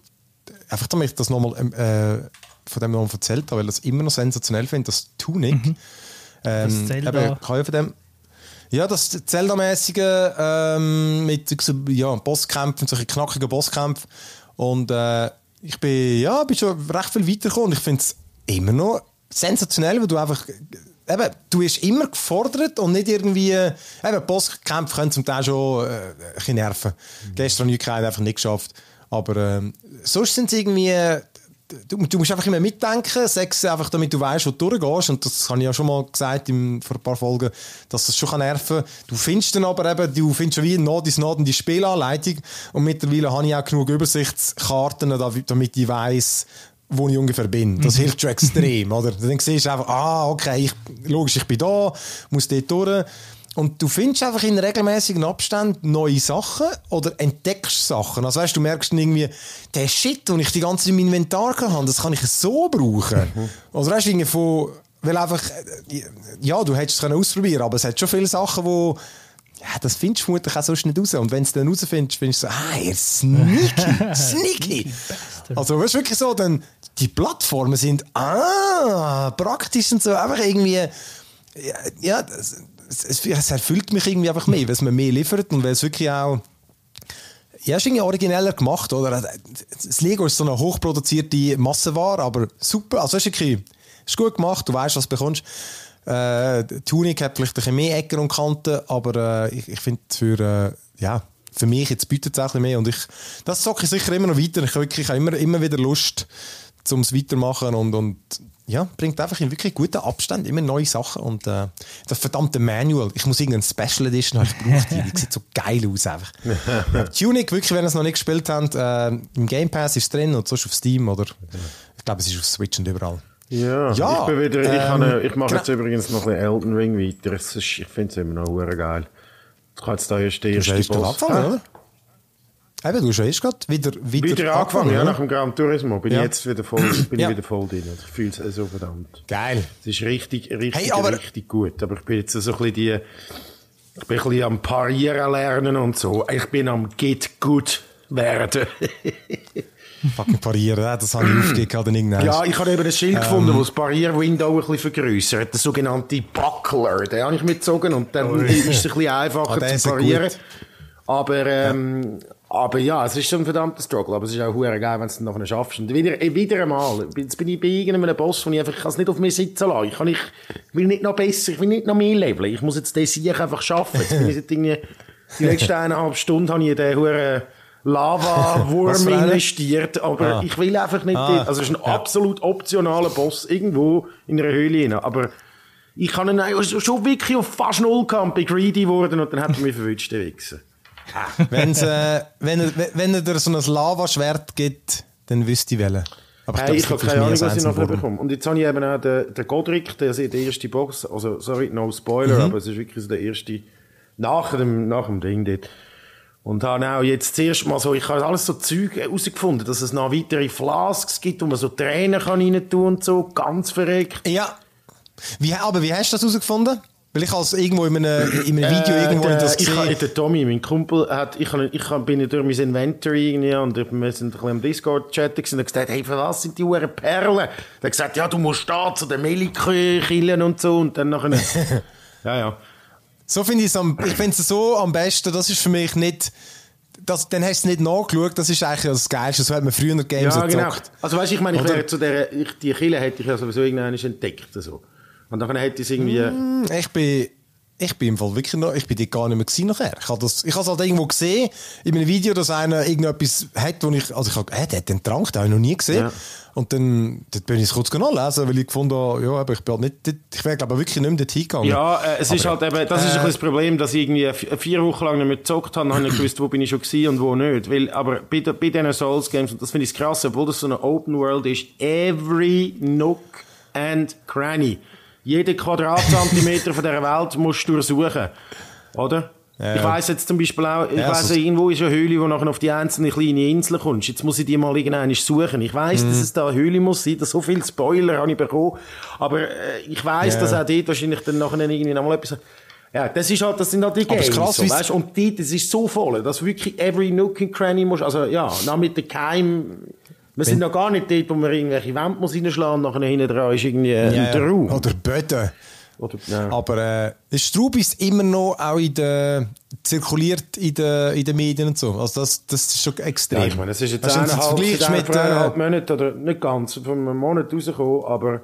einfach damit ich das nochmal ähm, äh, von dem noch erzählt habe, weil ich das immer noch sensationell finde, das Tunic. Mhm. Ähm, das Zelda. Eben, kann ich von dem ja, das Zelda-mäßige ähm, mit ja, Bosskämpfen, solche knackigen Bosskämpfen. Und äh, ich bin, ja, bin schon recht viel weitergekommen und ich finde es immer noch sensationell, weil du einfach eben, du bist immer gefordert und nicht irgendwie, eben, Bosskämpfe können zum Teil schon äh, ein bisschen nerven. Mhm. Gestern habe ich einfach nicht geschafft. Aber ähm, sonst sind es irgendwie, du, du, musst einfach immer mitdenken, sechs einfach, damit du weißt, wo du durchgehst. Und das habe ich ja schon mal gesagt im, vor ein paar Folgen, dass das schon nerven kann. Du findest dann aber eben, du findest schon wie Not ist Not in die Spielanleitung. Und mittlerweile habe ich auch genug Übersichtskarten, damit ich weiß wo ich ungefähr bin. Das hilft schon extrem, oder? Dann siehst du einfach, ah, okay, ich, logisch, ich bin da, muss dort durch. Und du findest einfach in regelmäßigen Abständen neue Sachen oder entdeckst Sachen. Also weißt du, merkst irgendwie, der Shit, den ich die ganze Zeit im Inventar habe, das kann ich so brauchen. Mhm. Oder weißt du, von, weil einfach, äh, ja, du hättest es ausprobieren aber es hat schon viele Sachen, wo ja, das findest du vermutlich auch sonst nicht raus. Und wenn du es dann rausfindest, findest du so, ah, ihr sneaky, sneaky. also, weißt du, wirklich so, dann, die Plattformen sind, ah, praktisch und so, einfach irgendwie, ja, ja das, es, es, erfüllt mich irgendwie einfach mehr, weil es mir mehr liefert und weil es wirklich auch ja, ist irgendwie origineller gemacht, oder? Das Lego ist so eine hochproduzierte Massenware, aber super. Also, ist ist gut gemacht, du weißt, was du bekommst. Äh, Tuning hat vielleicht ein bisschen mehr Ecken und Kanten, aber äh, ich, ich finde für, äh, ja, für mich jetzt bietet es auch ein bisschen mehr und ich, das zocke ich sicher immer noch weiter. Ich habe wirklich immer, immer wieder Lust, um es weitermachen und, und ja, bringt einfach in wirklich guten Abstand immer neue Sachen und äh, das verdammte Manual, ich muss irgendeine Special Edition haben, ich brauche die, die sieht so geil aus einfach. Tunic, wirklich, wenn ihr es noch nicht gespielt habt, äh, im Game Pass ist es drin und sonst auf Steam oder ich glaube, es ist auf Switch und überall. Ja, ja ich, bin wieder, ich, ähm, ich mache jetzt übrigens noch ein Elden Ring weiter. Ich finde es immer noch geil. Ich kann jetzt da erst der erste Boss. Anfangen, oder? Eben, du ja erst gerade wieder, wieder, wieder angefangen, ja, nach dem Gran Turismo. Bin ja. ich jetzt wieder voll, bin ja. ich wieder voll drin. Ich fühle es so verdammt. Geil. Es ist richtig, richtig, hey, aber, richtig gut. Aber ich bin jetzt so ein bisschen die, ich bin ein bisschen am Parieren lernen und so. Ich bin am Get Good werden. Fucking parieren, das habe ich aufgegeben irgendwann. Ja, ich habe eben ein Schild ähm, gefunden, das das Barrierwindow ein bisschen vergrößert. Der sogenannte Buckler. Den habe ich mitgezogen und dann oh, ist es ein bisschen einfacher ah, zu parieren. Aber, ähm, ja. Aber ja, es ist schon ein verdammter Struggle. Aber es ist auch geil, wenn du es dann nachher schaffst. Und wieder, äh, wieder einmal, jetzt bin ich bei irgendeinem Boss, wo ich einfach, ich kann es nicht auf mir sitzen lassen. Ich, kann nicht, ich will nicht noch besser, ich will nicht noch mehr leveln. Ich muss jetzt den Sieg einfach schaffen. Jetzt bin ich seit irgendwie, die letzten eineinhalb Stunden habe ich den Huren Lava-Wurm investiert, aber ah. ich will einfach nicht, ah. also es ist ein ja. absolut optionaler Boss irgendwo in einer Höhle rein, aber ich kann ihn schon wirklich auf fast null gehabt, bin greedy geworden und dann hat er mich verwünscht, der Wichser. Wenn's, äh, wenn, er, wenn er dir so ein Lavaschwert gibt, dann wüsste ich welchen. Aber ich, hey, ich habe keine Ahnung, was ich noch bekomme. Und jetzt habe ich eben auch den, den Godric, der, der erste Boss, also sorry, no Spoiler, mhm. aber es ist wirklich so der erste, nach dem, nach dem Ding dort. Und habe auch jetzt zuerst mal so, ich habe alles so Zeug herausgefunden, dass es noch weitere Flasks gibt, wo man so Tränen kann rein tun und so, ganz verreckt. Ja. Wie, aber wie hast du das herausgefunden? Weil ich als irgendwo in einem, in einem Video äh, irgendwo der, das gesehen. Ich, der Tommy, mein Kumpel, hat, ich, ich bin durch mein Inventory irgendwie und wir sind ein bisschen am Discord chatten und er gesagt, hey, für was sind die Uhren Perlen? Er hat gesagt, ja, du musst da zu den Melikillen und so und dann nachher, ja, ja. So finde ich es ich finde es so am besten, das ist für mich nicht, das, dann hast du es nicht nachgeschaut, das ist eigentlich das Geilste, so hat man früher Games ja, genau. Also weißt du, ich meine, ich wäre zu der, ich, die Kille hätte ich ja sowieso irgendwann entdeckt, so. Und dann hätte ich es irgendwie... Mm, ich bin ich bin im Fall wirklich noch, ich bin dort gar nicht mehr gewesen nachher. Ich habe das, ich habe es halt irgendwo gesehen, in einem Video, dass einer irgendetwas hat, wo ich, also ich habe, äh, der hat den Trank, den habe ich noch nie gesehen. Ja. Und dann, dort bin ich es kurz nachlesen, weil ich gefunden habe, ja, aber ich bin halt nicht, ich wäre glaube ich wirklich nicht mehr dort hingegangen. Ja, äh, es aber, ist halt eben, das äh, ist ein das Problem, dass ich irgendwie vier Wochen lang nicht mehr gezockt habe, habe ich gewusst, wo bin ich schon gewesen und wo nicht. Weil, aber bei, bei diesen Souls Games, und das finde ich krass, obwohl das so eine Open World ist, every nook and cranny jeden Quadratzentimeter von dieser Welt musst du durchsuchen. Oder? Ja. Ich weiss jetzt zum Beispiel auch, ich ja, weiss, also irgendwo ist eine Höhle, wo nachher auf die einzelnen kleinen Inseln kommst. Jetzt muss ich die mal irgendwann suchen. Ich weiss, mhm. dass es da eine Höhle muss sein, dass so viele Spoiler habe ich bekommen. Aber äh, ich weiss, ja. dass auch dort wahrscheinlich dann nachher irgendwie nochmal etwas... Ja, das ist halt, das sind halt die Games, krass, so, weißt? Und die, das ist so voll, dass wirklich every nook and cranny musst, also ja, nach mit der Keim wir sind noch gar nicht dort, wo man irgendwelche Wände muss reinschlagen muss, nachher hinten dran ist irgendwie äh, ja, ein Raum. Oder Böden. Oder, ja. Aber äh, der Straub ist immer noch auch in der, zirkuliert in den, in den Medien und so. Also das, das ist schon extrem. Ja, ich meine, es ist jetzt eineinhalb, mit, eineinhalb Monate, oder nicht ganz, von einem Monat rausgekommen, aber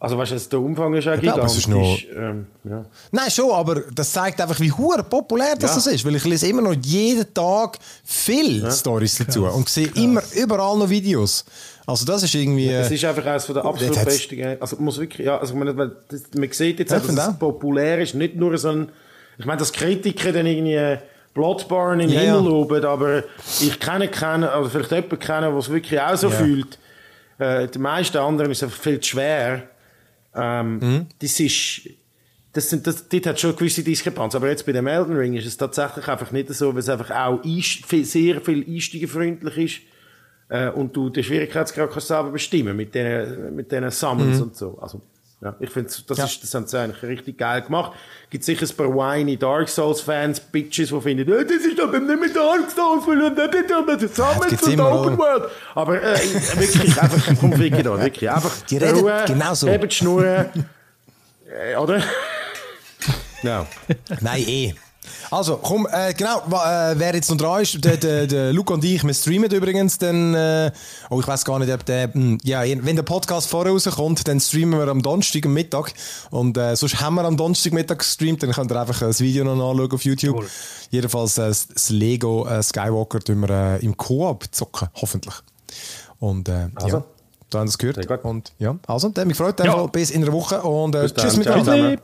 also weißt du, der Umfang ist auch gigantisch. Ist noch... ähm, ja. Nein, schon, aber das zeigt einfach, wie hure populär das, ja. das ist. Weil ich lese immer noch jeden Tag viele ja. Stories dazu Krass. und sehe Krass. immer überall noch Videos. Also das ist irgendwie... Es ist einfach eines der absolut besten... Also muss wirklich... Ja, also man, man, man sieht jetzt auch, dass es populär ist. Nicht nur so ein... Ich meine, dass Kritiker dann irgendwie... Bloodborne in den Himmel loben, aber ich kenne keinen, oder vielleicht jemanden kennen, der es wirklich auch so fühlt. Äh, die meisten anderen ist es einfach viel zu schwer ähm, mhm. Das ist, das sind, das, dort hat schon gewisse Diskrepanz. Aber jetzt bei dem Elden Ring ist es tatsächlich einfach nicht so, weil es einfach auch sehr viel einsteigerfreundlich ist. Äh, und du den Schwierigkeitsgrad kannst selber bestimmen mit diesen, mit diesen Summons mhm. und so. Also, ja, ich finde, das, ja. ist, das haben sie eigentlich richtig geil gemacht. Gibt sicher ein paar whiny Dark Souls Fans, Bitches, die finden, oh, das ist aber nicht mehr Dark Souls, weil das ist Summons und Open World. Aber äh, wirklich, einfach, komm, wirklich da, wirklich. Einfach die reden Ruhe, genauso. Eben die Schnur, äh, oder? Ja. Nein, eh. Also, komm, äh, genau, äh, wer jetzt noch dran ist, der, der, der Luca und ich, wir streamen übrigens dann, äh, oh, ich weiß gar nicht, ob der, mh, hm, ja, wenn der Podcast vorher rauskommt, dann streamen wir am Donnerstag am Mittag und äh, sonst haben wir am Donnerstag Mittag gestreamt, dann könnt ihr einfach das Video noch anschauen auf YouTube. Cool. Jedenfalls äh, das Lego äh, Skywalker tun wir äh, im Koop zocken, hoffentlich. Und äh, also. ja, da haben wir das gehört. Und ja, also, der mich gefreut, ja. bis in einer Woche und äh, tschüss miteinander.